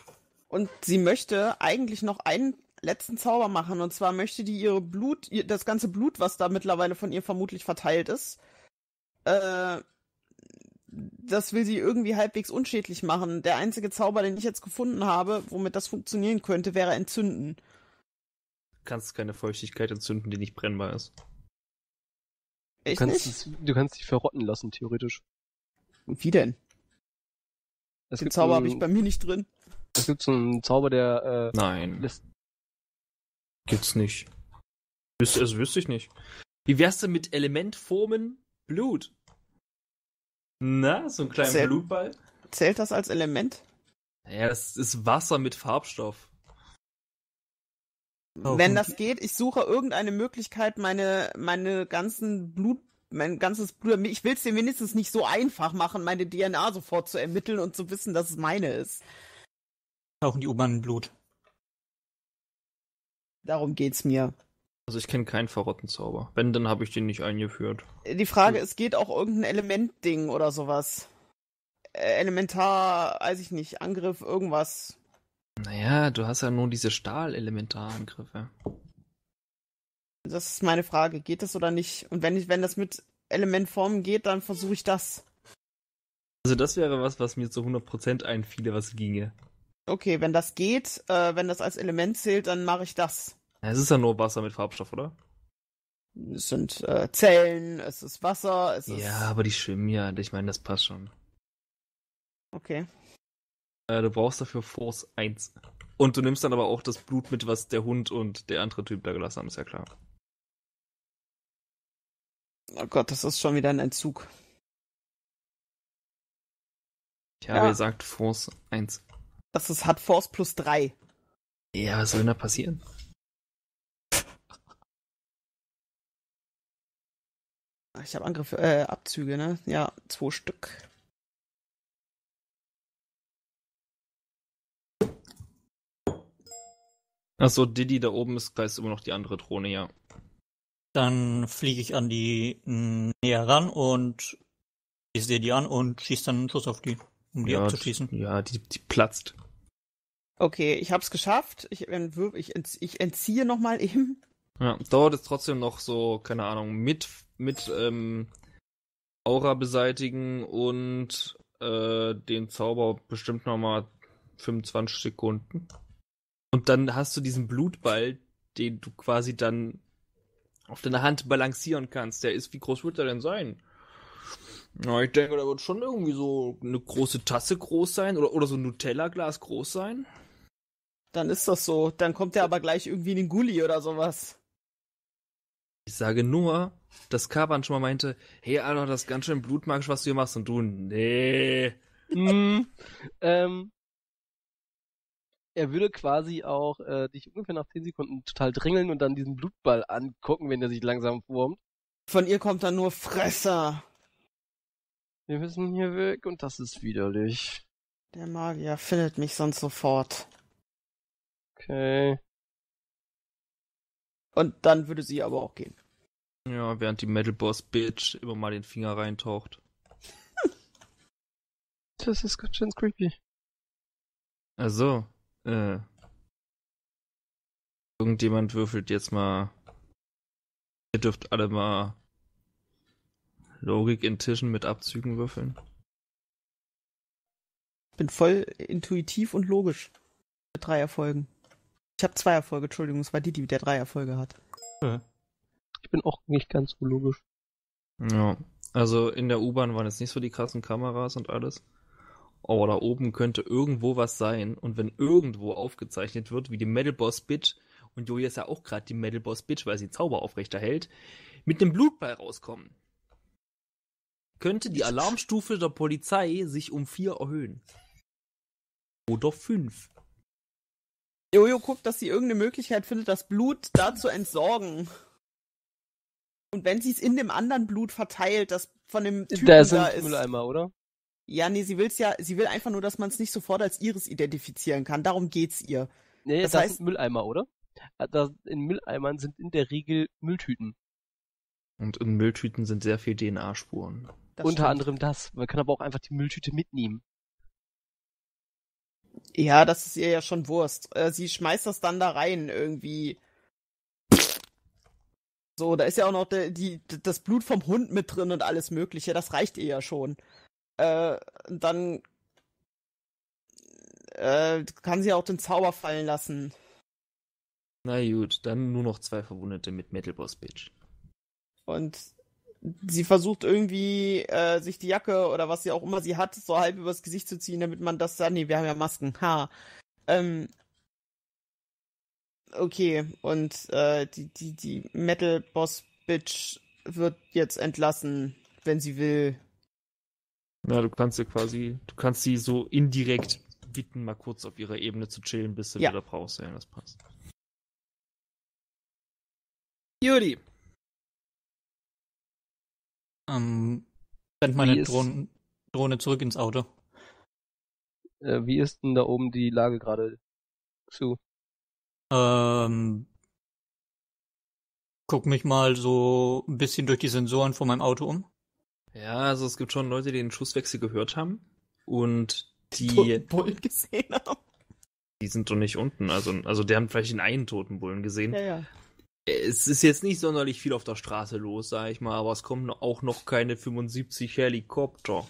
Und sie möchte eigentlich noch einen letzten Zauber machen. Und zwar möchte die ihre Blut, ihr, das ganze Blut, was da mittlerweile von ihr vermutlich verteilt ist, äh, das will sie irgendwie halbwegs unschädlich machen. Der einzige Zauber, den ich jetzt gefunden habe, womit das funktionieren könnte, wäre entzünden. Du kannst keine Feuchtigkeit entzünden, die nicht brennbar ist. Du Echt kannst, nicht? es, du kannst dich verrotten lassen, theoretisch. Wie denn? Es Den Zauber habe ich bei mir nicht drin. Es gibt so einen Zauber, der äh, Nein. lässt. Gibt's nicht. Wüsste, also wüsste ich nicht. Wie wär's denn mit Elementformen Blut? Na, so ein kleiner Sehr- Blutball? Zählt das als Element? Ja, das ist Wasser mit Farbstoff. Oh, Wenn das geht, ich suche irgendeine Möglichkeit, meine, meine ganzen Blut, mein ganzes Blut, ich will es dir wenigstens nicht so einfach machen, meine DNA sofort zu ermitteln und zu wissen, dass es meine ist. Tauchen die U-Bahn in Blut. Darum geht's mir. Also ich kenne keinen Verrottenzauber. Wenn, dann habe ich den nicht eingeführt. Die Frage, es geht auch irgendein Elementding oder sowas. Äh, Elementar, weiß ich nicht, Angriff, irgendwas. Naja, du hast ja nur diese Stahlelementarangriffe. Das ist meine Frage. Geht das oder nicht? Und wenn ich, wenn das mit Elementformen geht, dann versuche ich das. Also das wäre was, was mir zu 100% einfiele, was ginge. Okay, wenn das geht, äh, wenn das als Element zählt, dann mache ich das. Ja, Es ist ja nur Wasser mit Farbstoff, oder? Es sind äh, Zellen, es ist Wasser, es ist. Ja, aber die schwimmen ja. Ich meine, das passt schon. Okay. Äh, du brauchst dafür Force 1. Und du nimmst dann aber auch das Blut mit, was der Hund und der andere Typ da gelassen haben, ist ja klar. Oh Gott, das ist schon wieder ein Entzug. Tja, habe ja. sagt Force 1. Das ist, hat Force plus 3. Ja, was soll denn da passieren? Ich habe Angriffe, äh, Abzüge, ne? Ja, zwei Stück. Achso, Diddy da oben ist, da ist immer noch die andere Drohne, ja. Dann fliege ich an die näher ran und ich sehe die an und schieße dann einen Schuss auf die, um die ja, abzuschießen. Ja, die, die platzt. Okay, ich hab's geschafft. Ich, entwirf, ich, ich entziehe nochmal eben. Ja, dauert es trotzdem noch so, keine Ahnung, mit, mit ähm, Aura beseitigen und äh, den Zauber bestimmt nochmal 25 Sekunden. Und dann hast du diesen Blutball, den du quasi dann auf deiner Hand balancieren kannst. Der ist, wie groß wird der denn sein? Na, ich denke, der wird schon irgendwie so eine große Tasse groß sein oder, oder so ein Nutella-Glas groß sein. Dann ist das so. Dann kommt er aber gleich irgendwie in den Gully oder sowas. Ich sage nur, dass Kaban schon mal meinte, hey Alter, das ist ganz schön blutmagisch, was du hier machst. Und du, nee. Hm, ähm, er würde quasi auch äh, dich ungefähr nach 10 Sekunden total drängeln und dann diesen Blutball angucken, wenn der sich langsam formt. Von ihr kommt dann nur Fresser. Wir müssen hier weg und das ist widerlich. Der Magier findet mich sonst sofort. Okay. Und dann würde sie aber auch gehen. Ja, während die Metal Boss Bitch immer mal den Finger reintaucht. Das ist ganz schön creepy. Also, äh. Irgendjemand würfelt jetzt mal. Ihr dürft alle mal Logik in Tischen mit Abzügen würfeln. Bin voll intuitiv und logisch. Mit drei Erfolgen. Ich habe zwei Erfolge, Entschuldigung, es war die, die der drei Erfolge hat. Ich bin auch nicht ganz so logisch. Ja. Also in der U-Bahn waren jetzt nicht so die krassen Kameras und alles. Aber da oben könnte irgendwo was sein. Und wenn irgendwo aufgezeichnet wird, wie die Metal Boss Bitch, und Julia ist ja auch gerade die Metal Boss Bitch, weil sie Zauber aufrechterhält, mit einem Blutball rauskommen, könnte die Alarmstufe der Polizei sich um vier erhöhen. Oder fünf. Jojo guckt, dass sie irgendeine Möglichkeit findet, das Blut da zu entsorgen. Und wenn sie es in dem anderen Blut verteilt, das von dem Typen Da da, ist ein ist. Mülleimer, oder? Ja, nee, sie will's ja, sie will einfach nur, dass man es nicht sofort als ihres identifizieren kann. Darum geht's ihr. Nee, Das das, heißt- sind Mülleimer, oder? Äh, in Mülleimern sind in der Regel Mülltüten. Und in Mülltüten sind sehr viel DNA-Spuren. Das Unter stimmt. anderem das. Man kann aber auch einfach die Mülltüte mitnehmen. Ja, das ist ihr ja schon Wurst. Äh, sie schmeißt das dann da rein irgendwie. So, da ist ja auch noch de, die, das Blut vom Hund mit drin und alles Mögliche. Das reicht ihr ja schon. Äh, dann äh, kann sie auch den Zauber fallen lassen. Na gut, dann nur noch zwei Verwundete mit Metal Boss Bitch. Und sie versucht irgendwie, äh, sich die Jacke oder was sie auch immer sie hat, so halb übers Gesicht zu ziehen, damit man das dann. Nee, wir haben ja Masken. Ha. Ähm. Okay, und äh, die, die, die Metal Boss Bitch wird jetzt entlassen, wenn sie will. Na, du kannst ja quasi, du kannst sie so indirekt bitten, mal kurz auf ihrer Ebene zu chillen, bis du Ja. wieder brauchst. Ja, das passt. Judy. Ähm, rennt meine ist- Drohne, Drohne zurück ins Auto. Äh, wie ist denn da oben die Lage gerade zu? Ähm, guck mich mal so ein bisschen durch die Sensoren von meinem Auto um. Ja, also es gibt schon Leute, die den Schusswechsel gehört haben. Und die, Toten Bullen gesehen haben. die sind doch nicht unten. Also, also die haben vielleicht den einen toten Bullen gesehen. Ja, ja. Es ist jetzt nicht sonderlich viel auf der Straße los, sag ich mal, aber es kommen auch noch keine 75 Helikopter.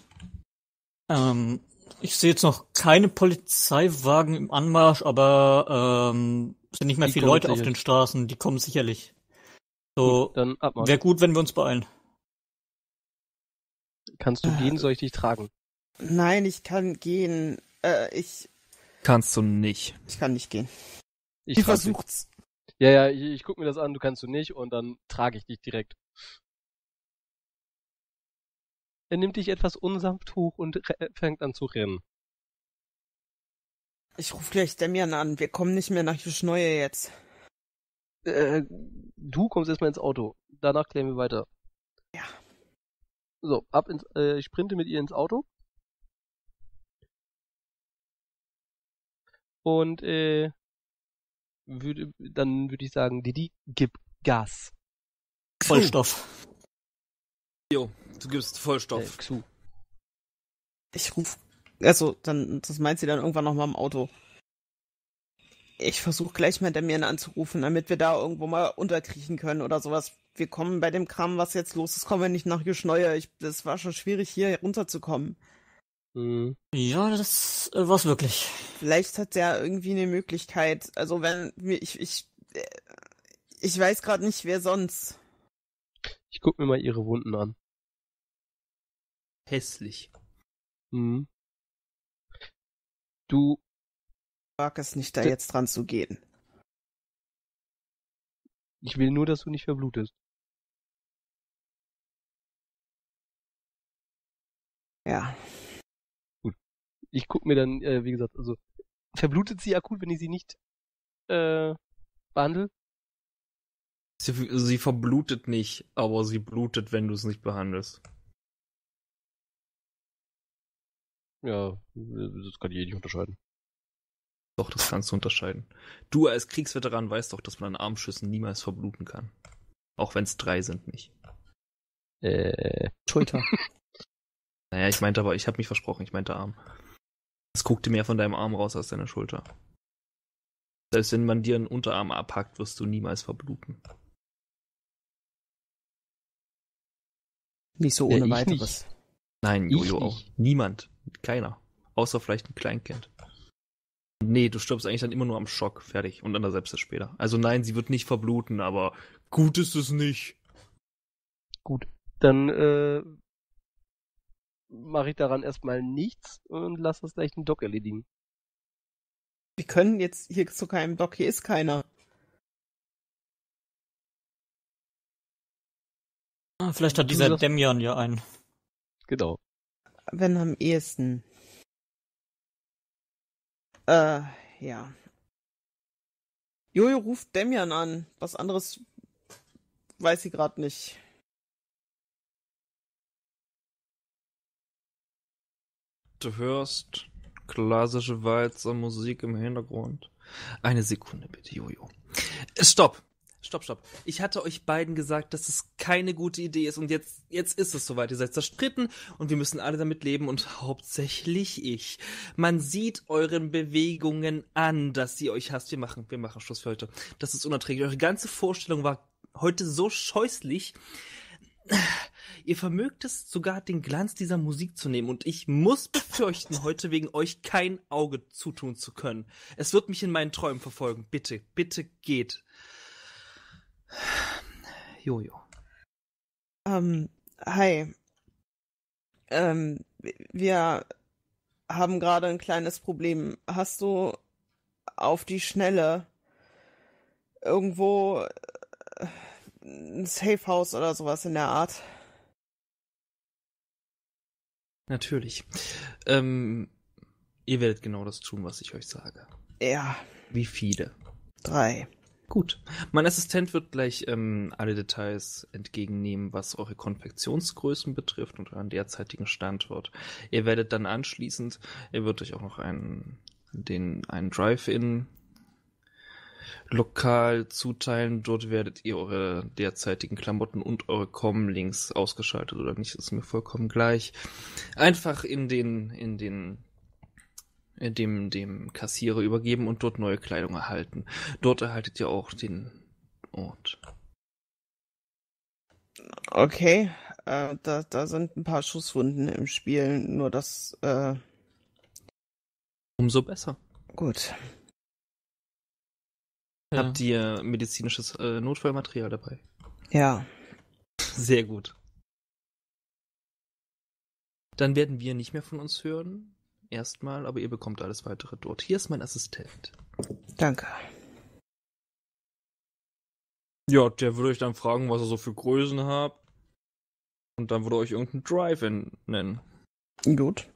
Ähm, ich sehe jetzt noch keine Polizeiwagen im Anmarsch, aber ähm, es sind nicht mehr Die viele Leute auf sicher. den Straßen, die kommen sicherlich. So, Gut, dann abmachen. wäre gut, wenn wir uns beeilen. Kannst du gehen, soll ich dich tragen? Nein, ich kann gehen. Äh, ich, Kannst du nicht. ich kann nicht gehen. Ich Die trag dich. versucht's. Ja, ja, ich, ich guck mir das an, du kannst du nicht und dann trage ich dich direkt. Er nimmt dich etwas unsanft hoch und re- fängt an zu rennen. Ich rufe gleich Demian an. Wir kommen nicht mehr nach Juschneue jetzt. Äh, du kommst erstmal ins Auto. Danach klären wir weiter. Ja. So, ab ins, äh, ich sprinte mit ihr ins Auto. Und, äh, würde, dann würde ich sagen, Didi, gib Gas. Vollstoff. Jo, du gibst Äh, Vollstoff. Xu. Ich ruf. Also, dann, das meint sie dann irgendwann nochmal im Auto. Ich versuche gleich mal Demian anzurufen, damit wir da irgendwo mal unterkriechen können oder sowas. Wir kommen bei dem Kram, was jetzt los ist, kommen wir nicht nach Juschneue. Ich, das war schon schwierig, hier runterzukommen. Hm. Ja, das äh, war's wirklich. Vielleicht hat er irgendwie eine Möglichkeit. Also wenn wir- ich ich äh, ich weiß gerade nicht, wer sonst. Ich guck mir mal ihre Wunden an. Hässlich. Hm. Du, Wag es nicht, da jetzt dran zu gehen. ich will nur, dass du nicht verblutest. Ja. Ich guck mir dann, äh, wie gesagt, also, verblutet sie akut, wenn ich sie nicht, äh, behandle? Sie, sie verblutet nicht, aber sie blutet, wenn du es nicht behandelst. Ja, das kann ich eh nicht unterscheiden. Doch, das kannst du unterscheiden. Du als Kriegsveteran weißt doch, dass man an Armschüssen niemals verbluten kann. Auch wenn es drei sind, nicht. Äh, Schulter. Naja, ich meinte aber, ich habe mich versprochen, ich meinte Arm. Es guckte mehr von deinem Arm raus als deiner Schulter. Selbst wenn man dir einen Unterarm abhackt, wirst du niemals verbluten. nicht so Ja, ohne ich weiteres. Nein, Ich Jojo auch. nicht. Niemand. Keiner. Außer vielleicht ein Kleinkind. Nee, du stirbst eigentlich dann immer nur am Schock. Fertig. Und an der Sepsis später. Also nein, sie wird nicht verbluten, aber gut ist es nicht. gut. Dann, äh, mache ich daran erstmal nichts und lass das gleich den Doc erledigen. Wir können jetzt hier zu keinem Doc, hier ist keiner. Ah, Vielleicht hat dieser Demian ja einen. Genau. Wenn am ehesten. Äh, ja. Jojo ruft Demian an. Was anderes weiß sie gerade nicht. Du hörst klassische Walzer Musik im Hintergrund. Eine Sekunde bitte, Jojo. Äh, Stopp. Stopp, stopp. Ich hatte euch beiden gesagt, dass es keine gute Idee ist und jetzt, jetzt ist es soweit. Ihr seid zerstritten und wir müssen alle damit leben und hauptsächlich ich. Man sieht euren Bewegungen an, dass sie euch hasst. Wir machen, wir machen Schluss für heute. Das ist unerträglich. Eure ganze Vorstellung war heute so scheußlich. Ihr vermögt es sogar, den Glanz dieser Musik zu nehmen, und ich muss befürchten, heute wegen euch kein Auge zutun zu können. Es wird mich in meinen Träumen verfolgen. Bitte, bitte geht. Jojo. Ähm, hi. Ähm, wir haben gerade ein kleines Problem. Hast du auf die Schnelle irgendwo äh, ein Safehouse oder sowas in der Art? Natürlich. Ähm, ihr werdet genau das tun, was ich euch sage. Ja, Wie viele? drei. Gut. Mein Assistent wird gleich ähm, alle Details entgegennehmen, was eure Konfektionsgrößen betrifft und euren derzeitigen Standort. Ihr werdet dann anschließend, er wird euch auch noch einen, den, einen Drive-In lokal zuteilen. Dort werdet ihr eure derzeitigen Klamotten und eure Comlinks ausgeschaltet oder nicht, ist mir vollkommen gleich. Einfach in den, in den dem, dem Kassierer übergeben und dort neue Kleidung erhalten. Dort erhaltet ihr auch den Ort. Okay, äh, da, da sind ein paar Schusswunden im Spiel, nur das, äh, Umso besser. gut. Ja. Habt ihr medizinisches äh, Notfallmaterial dabei? Ja, Sehr gut. Dann werden wir nicht mehr von uns hören. Erstmal, aber ihr bekommt alles weitere dort. Hier ist mein Assistent. danke. Ja, der würde euch dann fragen, was ihr so für Größen habt. Und dann würde euch irgendein Drive-In nennen. Gut.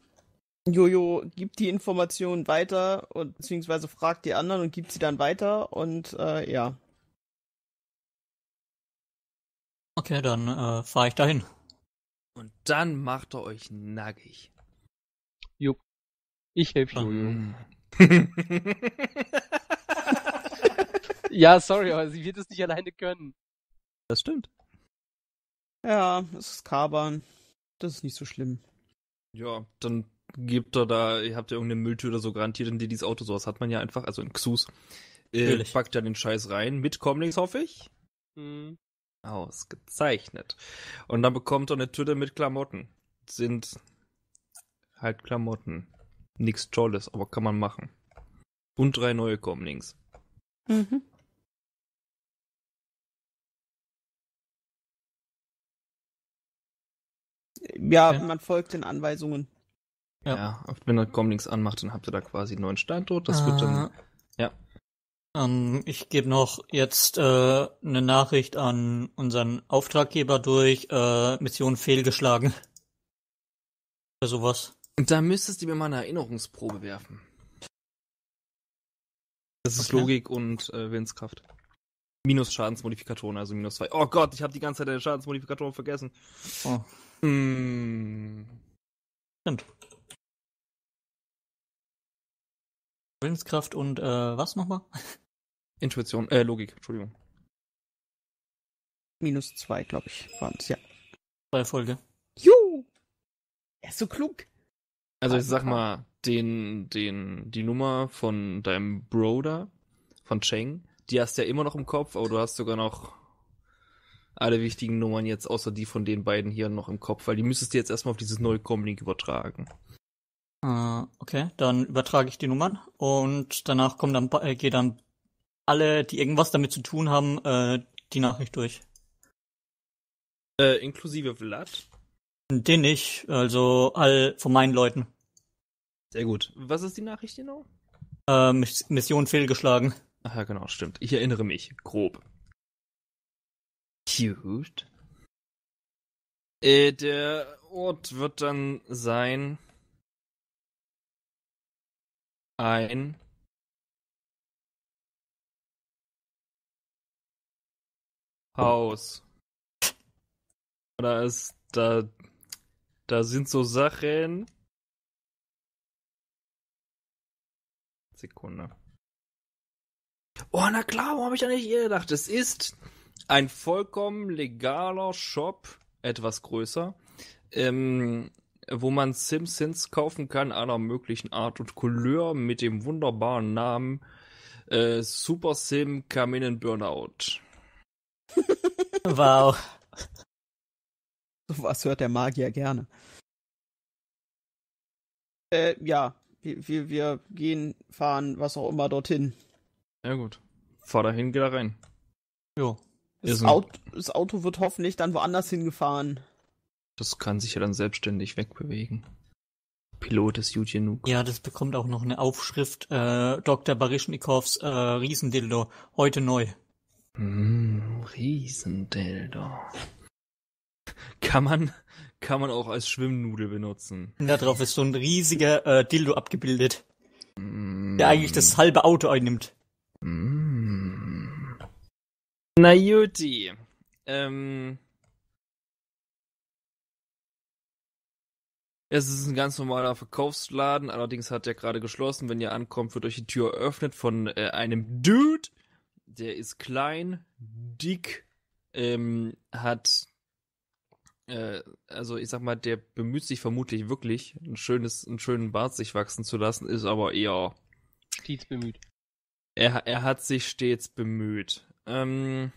Jojo gibt die Informationen weiter und beziehungsweise fragt die anderen und gibt sie dann weiter und äh, ja. Okay, dann äh, fahre ich dahin. Und dann macht er euch nackig. Jupp. Ich helfe Jojo. Ja, sorry, aber sie wird es nicht alleine können. das stimmt. Ja, es ist Kaban. Das ist nicht so schlimm. Ja, dann gebt er da, ihr habt ja irgendeine Mülltür oder so garantiert in dieses Auto, sowas hat man ja einfach, also in Xus. Äh, packt ja den Scheiß rein, mit Comlinks hoffe ich. Hm. Ausgezeichnet. Und dann bekommt er eine Tüte mit Klamotten. Sind halt Klamotten. Nix Tolles, aber kann man machen. Und drei neue Comlinks. Mhm. Ja, Okay. man folgt den Anweisungen. Ja. Ja. wenn er Comlinks anmacht, dann habt ihr da quasi einen neuen Standort. Das wird dann. Äh, Ja. Ähm, ich gebe noch jetzt äh, eine Nachricht an unseren Auftraggeber durch. Äh, Mission fehlgeschlagen. Oder sowas. Da müsstest du mir mal eine Erinnerungsprobe werfen. Das ist Okay. Logik und äh, Willenskraft. Minus Schadensmodifikatoren, also minus zwei. Oh Gott, ich habe die ganze Zeit deine Schadensmodifikatoren vergessen. Oh, Mm. stimmt. Willenskraft und äh, was nochmal? Intuition, äh, Logik, Entschuldigung. Minus zwei, glaube ich, waren es, ja. Bei Folge. Juhu! Er ist so klug. Also ich sag mal, den, den, die Nummer von deinem Broder, von Cheng, die hast du ja immer noch im Kopf, aber du hast sogar noch alle wichtigen Nummern jetzt, außer die von den beiden hier noch im Kopf, weil die müsstest du jetzt erstmal auf dieses neue Comlink übertragen. Äh, okay, dann übertrage ich die Nummern und danach kommen dann, äh, geht dann alle, die irgendwas damit zu tun haben, äh, die Nachricht durch. Äh, inklusive Vlad. Den nicht, also all von meinen Leuten. Sehr gut. Was ist die Nachricht genau? Äh, Miss- Mission fehlgeschlagen. Ach ja, genau, stimmt. Ich erinnere mich, grob. Gut. Äh, der Ort wird dann sein ein Haus. Oder ist da da sind so Sachen. Sekunde. Oh, na klar, warum habe ich da nicht eher gedacht? Es ist ein vollkommen legaler Shop, etwas größer, ähm, wo man Simpsons kaufen kann, aller möglichen Art und Couleur mit dem wunderbaren Namen äh, Super Sim in Burnout. Wow. Sowas hört der Magier gerne. Äh, ja, wir, wir, wir gehen, fahren, was auch immer dorthin. Ja gut. Fahr dahin, geh da rein. Jo. Das, Auto, das Auto wird hoffentlich dann woanders hingefahren. Das kann sich ja dann selbstständig wegbewegen. Pilot ist gut genug. Ja, das bekommt auch noch eine Aufschrift, äh, Dr. Barischnikows äh, Riesendildo, heute neu. Mm, Riesendildo. Kann man, kann man auch als Schwimmnudel benutzen. Und da drauf ist so ein riesiger äh, Dildo abgebildet, Mm. der eigentlich das halbe Auto einnimmt. Mm. Na Juti. Ähm. Es ist ein ganz normaler Verkaufsladen, allerdings hat er gerade geschlossen. Wenn ihr ankommt, wird euch die Tür eröffnet von äh, einem Dude. Der ist klein, dick, ähm, hat, äh, also ich sag mal, der bemüht sich vermutlich wirklich, ein schönes, einen schönen Bart sich wachsen zu lassen, ist aber eher Stets bemüht. er, er hat sich stets bemüht. Ähm,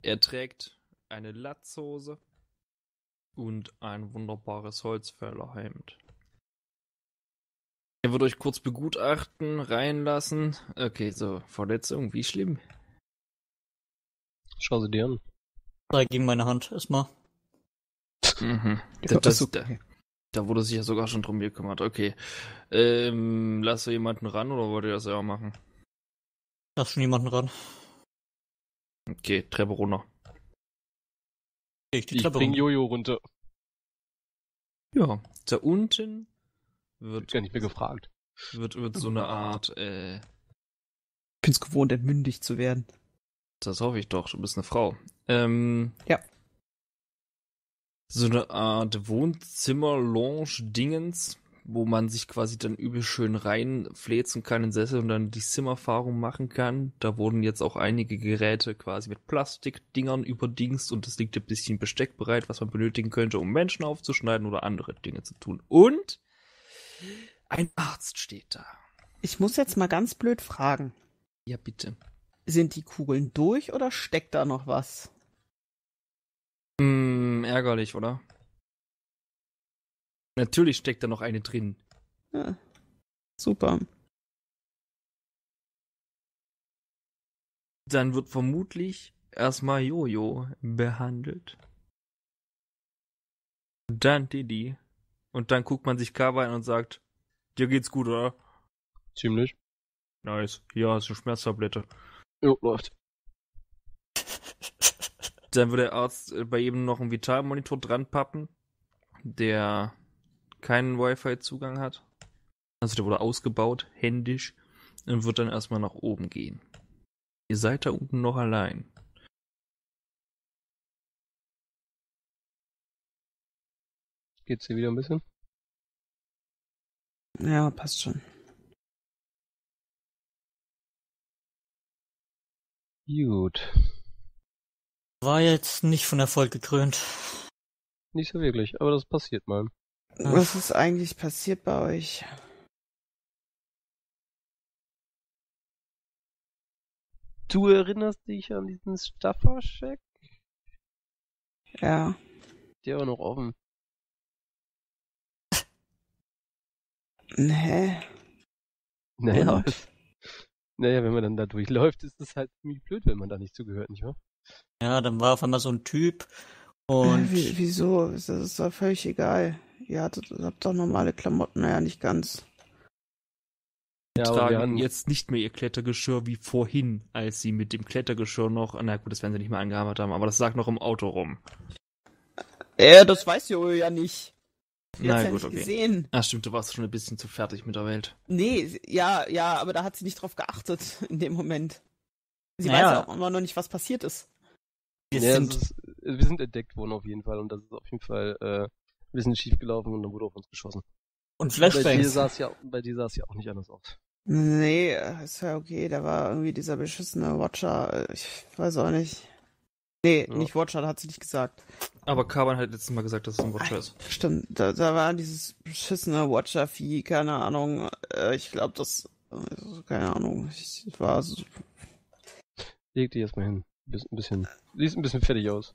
er trägt eine Latzhose und ein wunderbares Holzfällerhemd. Er wird euch kurz begutachten, reinlassen. Okay, so, Verletzung, wie schlimm? Schau sie dir an. Zeig ihm meine Hand erstmal. Mhm. Das, das, okay. da wurde sich ja sogar schon drum gekümmert. Okay. Ähm, lasst ihr jemanden ran oder wollt ihr das selber machen? Lass schon jemanden ran. Okay, Treppe runter. Gehe ich die Ich Treppe runter. Jojo runter. Ja, da unten Wird wird, gar nicht mehr gefragt. wird, wird so eine Art, äh, Ich bin's gewohnt, entmündigt zu werden. das hoffe ich doch, du bist eine Frau. Ähm, Ja. So eine Art Wohnzimmer-Lounge-Dingens, wo man sich quasi dann übel schön reinfläzen kann in Sessel und dann die Zimmerfahrung machen kann. Da wurden jetzt auch einige Geräte quasi mit Plastikdingern überdingst und es liegt ein bisschen Besteck bereit, was man benötigen könnte, um Menschen aufzuschneiden oder andere Dinge zu tun. Und ein Arzt steht da. Ich muss jetzt mal ganz blöd fragen. Ja, bitte. Sind die Kugeln durch oder steckt da noch was? Hm, ärgerlich, oder? Natürlich steckt da noch eine drin. Ja. Super. Dann wird vermutlich erstmal Jojo behandelt. Dann Didi. Und dann guckt man sich Kawa an und sagt, dir geht's gut, oder? Ziemlich. Nice. Hier hast du eine Schmerztablette. Jo, läuft. Dann wird der Arzt äh, bei ihm noch einen Vitalmonitor dran pappen, der keinen Wi-Fi-Zugang hat. Also der wurde ausgebaut, händisch, und wird dann erstmal nach oben gehen. Ihr seid da unten noch allein. Geht's hier wieder ein bisschen? Ja, passt schon. Gut. War jetzt nicht von Erfolg gekrönt. Nicht so wirklich, aber das passiert mal. Was ist eigentlich passiert bei euch? Du erinnerst dich an diesen Staffercheck? Ja. Der war noch offen. Hä? Naja, Und? es, naja, wenn man dann da durchläuft, ist es halt ziemlich blöd, wenn man da nicht zugehört, nicht wahr? Ja, dann war auf einmal so ein Typ und Wie, wieso? Das ist doch völlig egal. Ihr hattet, habt doch normale Klamotten. Naja, nicht ganz. Ja, aber wir tragen haben- jetzt nicht mehr ihr Klettergeschirr wie vorhin, als sie mit dem Klettergeschirr noch, na gut, das werden sie nicht mehr angehabt haben, aber das lag noch im Auto rum. Äh, das weiß Jojo ja nicht. Die Na ja gut, nicht okay. gesehen. Ah, stimmt, du warst schon ein bisschen zu fertig mit der Welt. Nee, ja, ja, aber da hat sie nicht drauf geachtet in dem Moment. Sie Naja. weiß ja auch immer noch nicht, was passiert ist. wir Ja, sind ist, wir sind entdeckt worden auf jeden Fall und das ist auf jeden Fall äh, bisschen schief gelaufen und dann wurde auf uns geschossen. und Bei dir Flashbangs. sah es ja, bei dir sah es ja auch nicht anders aus. Nee, ist ja okay. Da war irgendwie dieser beschissene Watcher. Ich weiß auch nicht. Nee, Ja. nicht Watcher, hat sie nicht gesagt. Aber Kaban hat letztes Mal gesagt, dass es ein Watcher ist. Stimmt, da, da war dieses beschissene Watcher-Vieh, keine Ahnung. Äh, Ich glaube, das. äh, Keine Ahnung. Ich war so, Leg dich erstmal hin. Bist ein bisschen, siehst ein bisschen fertig aus.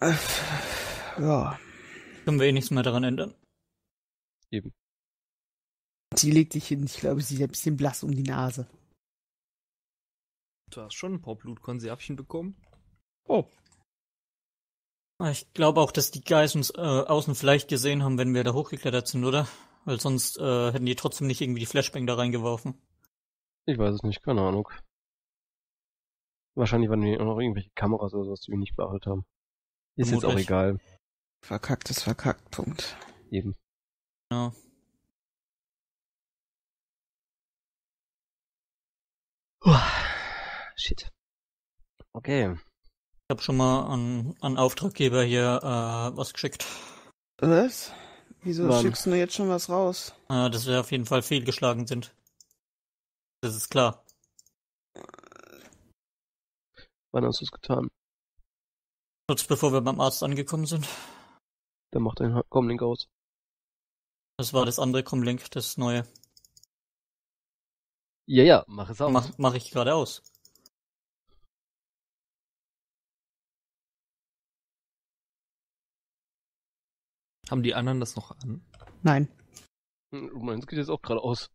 äh, ja. Können wir eh nichts mehr daran ändern. Eben. Sie legt dich hin. Ich glaube, sie ist ein bisschen blass um die Nase. Du hast schon ein paar Blutkonservchen bekommen. Oh. Ich glaube auch, dass die Guys uns äh, außen vielleicht gesehen haben, wenn wir da hochgeklettert sind, oder? Weil sonst äh, hätten die trotzdem nicht irgendwie die Flashbang da reingeworfen. Ich weiß es nicht, keine Ahnung. Wahrscheinlich waren hier auch noch irgendwelche Kameras oder sowas, die wir nicht beachtet haben. Ist jetzt auch Vermutlich. egal. Verkackt ist verkackt. Punkt. Eben. Ja. Shit. Okay. Ich habe schon mal an, an Auftraggeber hier äh, was geschickt. Was? Wieso Wann? schickst du jetzt schon was raus? Äh, dass wir auf jeden Fall fehlgeschlagen sind. Das ist klar. Wann hast du es getan? Kurz bevor wir beim Arzt angekommen sind. Dann mach deinen Comlink aus. Das war das andere Comlink, das neue. Ja, ja, mach es aus. Mach, mach ich gerade aus. Haben die anderen das noch an? Nein. Hm, Meins geht jetzt auch gerade aus.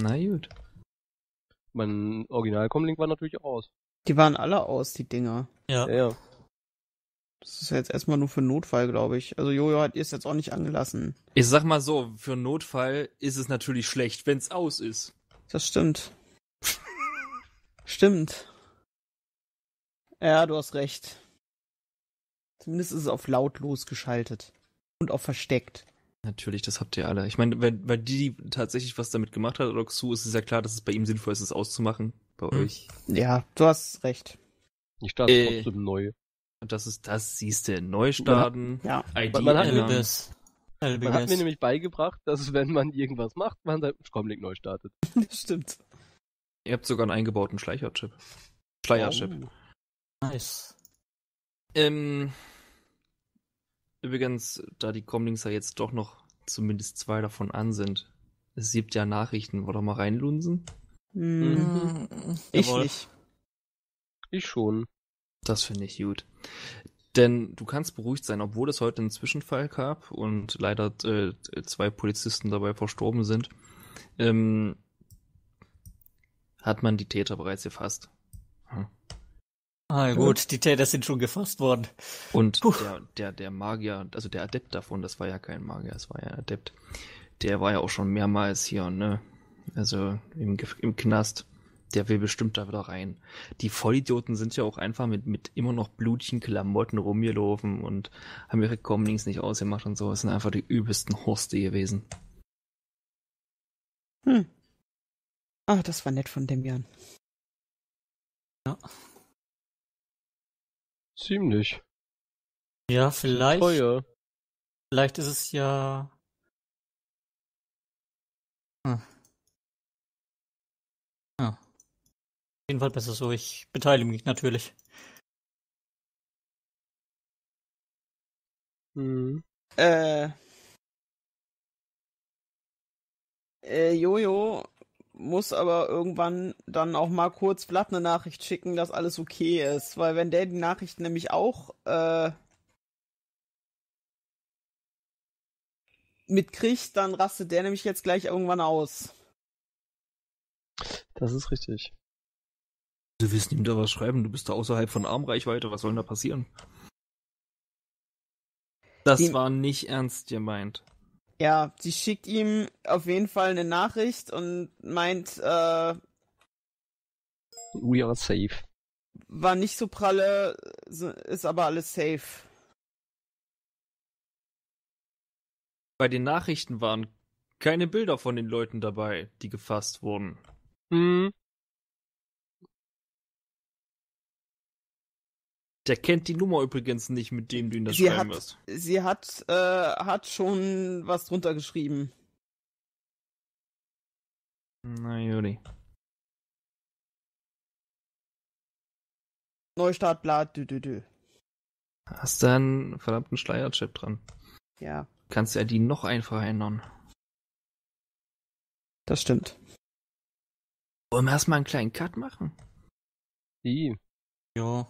Na gut. Mein Original-Comlink war natürlich auch aus. Die waren alle aus, die Dinger. Ja. Ja. Das ist jetzt erstmal nur für Notfall, glaube ich. Also Jojo hat ihr es jetzt auch nicht angelassen. Ich sag mal so, für einen Notfall ist es natürlich schlecht, wenn's aus ist. Das stimmt. stimmt. Ja, du hast recht. Zumindest ist es auf lautlos geschaltet. Und auf versteckt. Natürlich, das habt ihr alle. Ich meine, wenn, weil die tatsächlich was damit gemacht hat, oder Xu, ist es ja klar, dass es bei ihm sinnvoll ist, es auszumachen. Bei Hm. euch. Ja, du hast recht. Ich starte Äh. trotzdem neu. Und das ist, das siehst du, neu starten, Ja. ID Man- hat. Elbis. Man hat mir nämlich beigebracht, dass wenn man irgendwas macht, man seinen Comlink neu startet. Stimmt. Ihr habt sogar einen eingebauten Schleicherchip. Schleierchip. Oh. Nice. Ähm, übrigens, da die Comlinks ja jetzt doch noch zumindest zwei davon an sind, es gibt ja Nachrichten, wollen wir mal reinlunsen? Hm, Mhm. Ich Jawohl. nicht. Ich schon. Das finde ich gut. Denn du kannst beruhigt sein, obwohl es heute einen Zwischenfall gab und leider äh, zwei Polizisten dabei verstorben sind, ähm, hat man die Täter bereits gefasst. Ah, gut, die Täter sind schon gefasst worden. Und Puh. der, der, der Magier, also der Adept davon, das war ja kein Magier, das war ja ein Adept, der war ja auch schon mehrmals hier, ne? Also im, im Knast. Der will bestimmt da wieder rein. Die Vollidioten sind ja auch einfach mit, mit immer noch blutigen Klamotten rumgelaufen und haben ihre Comlinks nicht ausgemacht und so. Das sind einfach die übelsten Horste gewesen. Hm. Ah, das war nett von dem Jan. Ziemlich. Ja, vielleicht, Teuer. vielleicht ist es ja. Hm. Ja. Auf jeden Fall besser so. Ich beteilige mich natürlich. Hm. Äh. Äh, Jojo muss aber irgendwann dann auch mal kurz Vlad eine Nachricht schicken, dass alles okay ist. Weil wenn der die Nachricht nämlich auch äh, mitkriegt, dann rastet der nämlich jetzt gleich irgendwann aus. Das ist richtig. Du willst ihm da was schreiben, du bist da außerhalb von Armreichweite, was soll denn da passieren? Das Die- war nicht ernst gemeint. Ja, sie schickt ihm auf jeden Fall eine Nachricht und meint, äh, We are safe. war nicht so pralle, ist aber alles safe. Bei den Nachrichten waren keine Bilder von den Leuten dabei, die gefasst wurden. Hm. Der kennt die Nummer übrigens nicht, mit dem du ihn das Sie schreiben hat- wirst. Sie hat, äh, hat schon was drunter geschrieben. Na, Juli. Neustart, bla, dü, dü, dü. Hast da einen verdammten Schleierchip dran. Ja, Kannst ja die noch einfacher ändern. das stimmt. Wollen wir erstmal einen kleinen Cut machen? Die. Jo.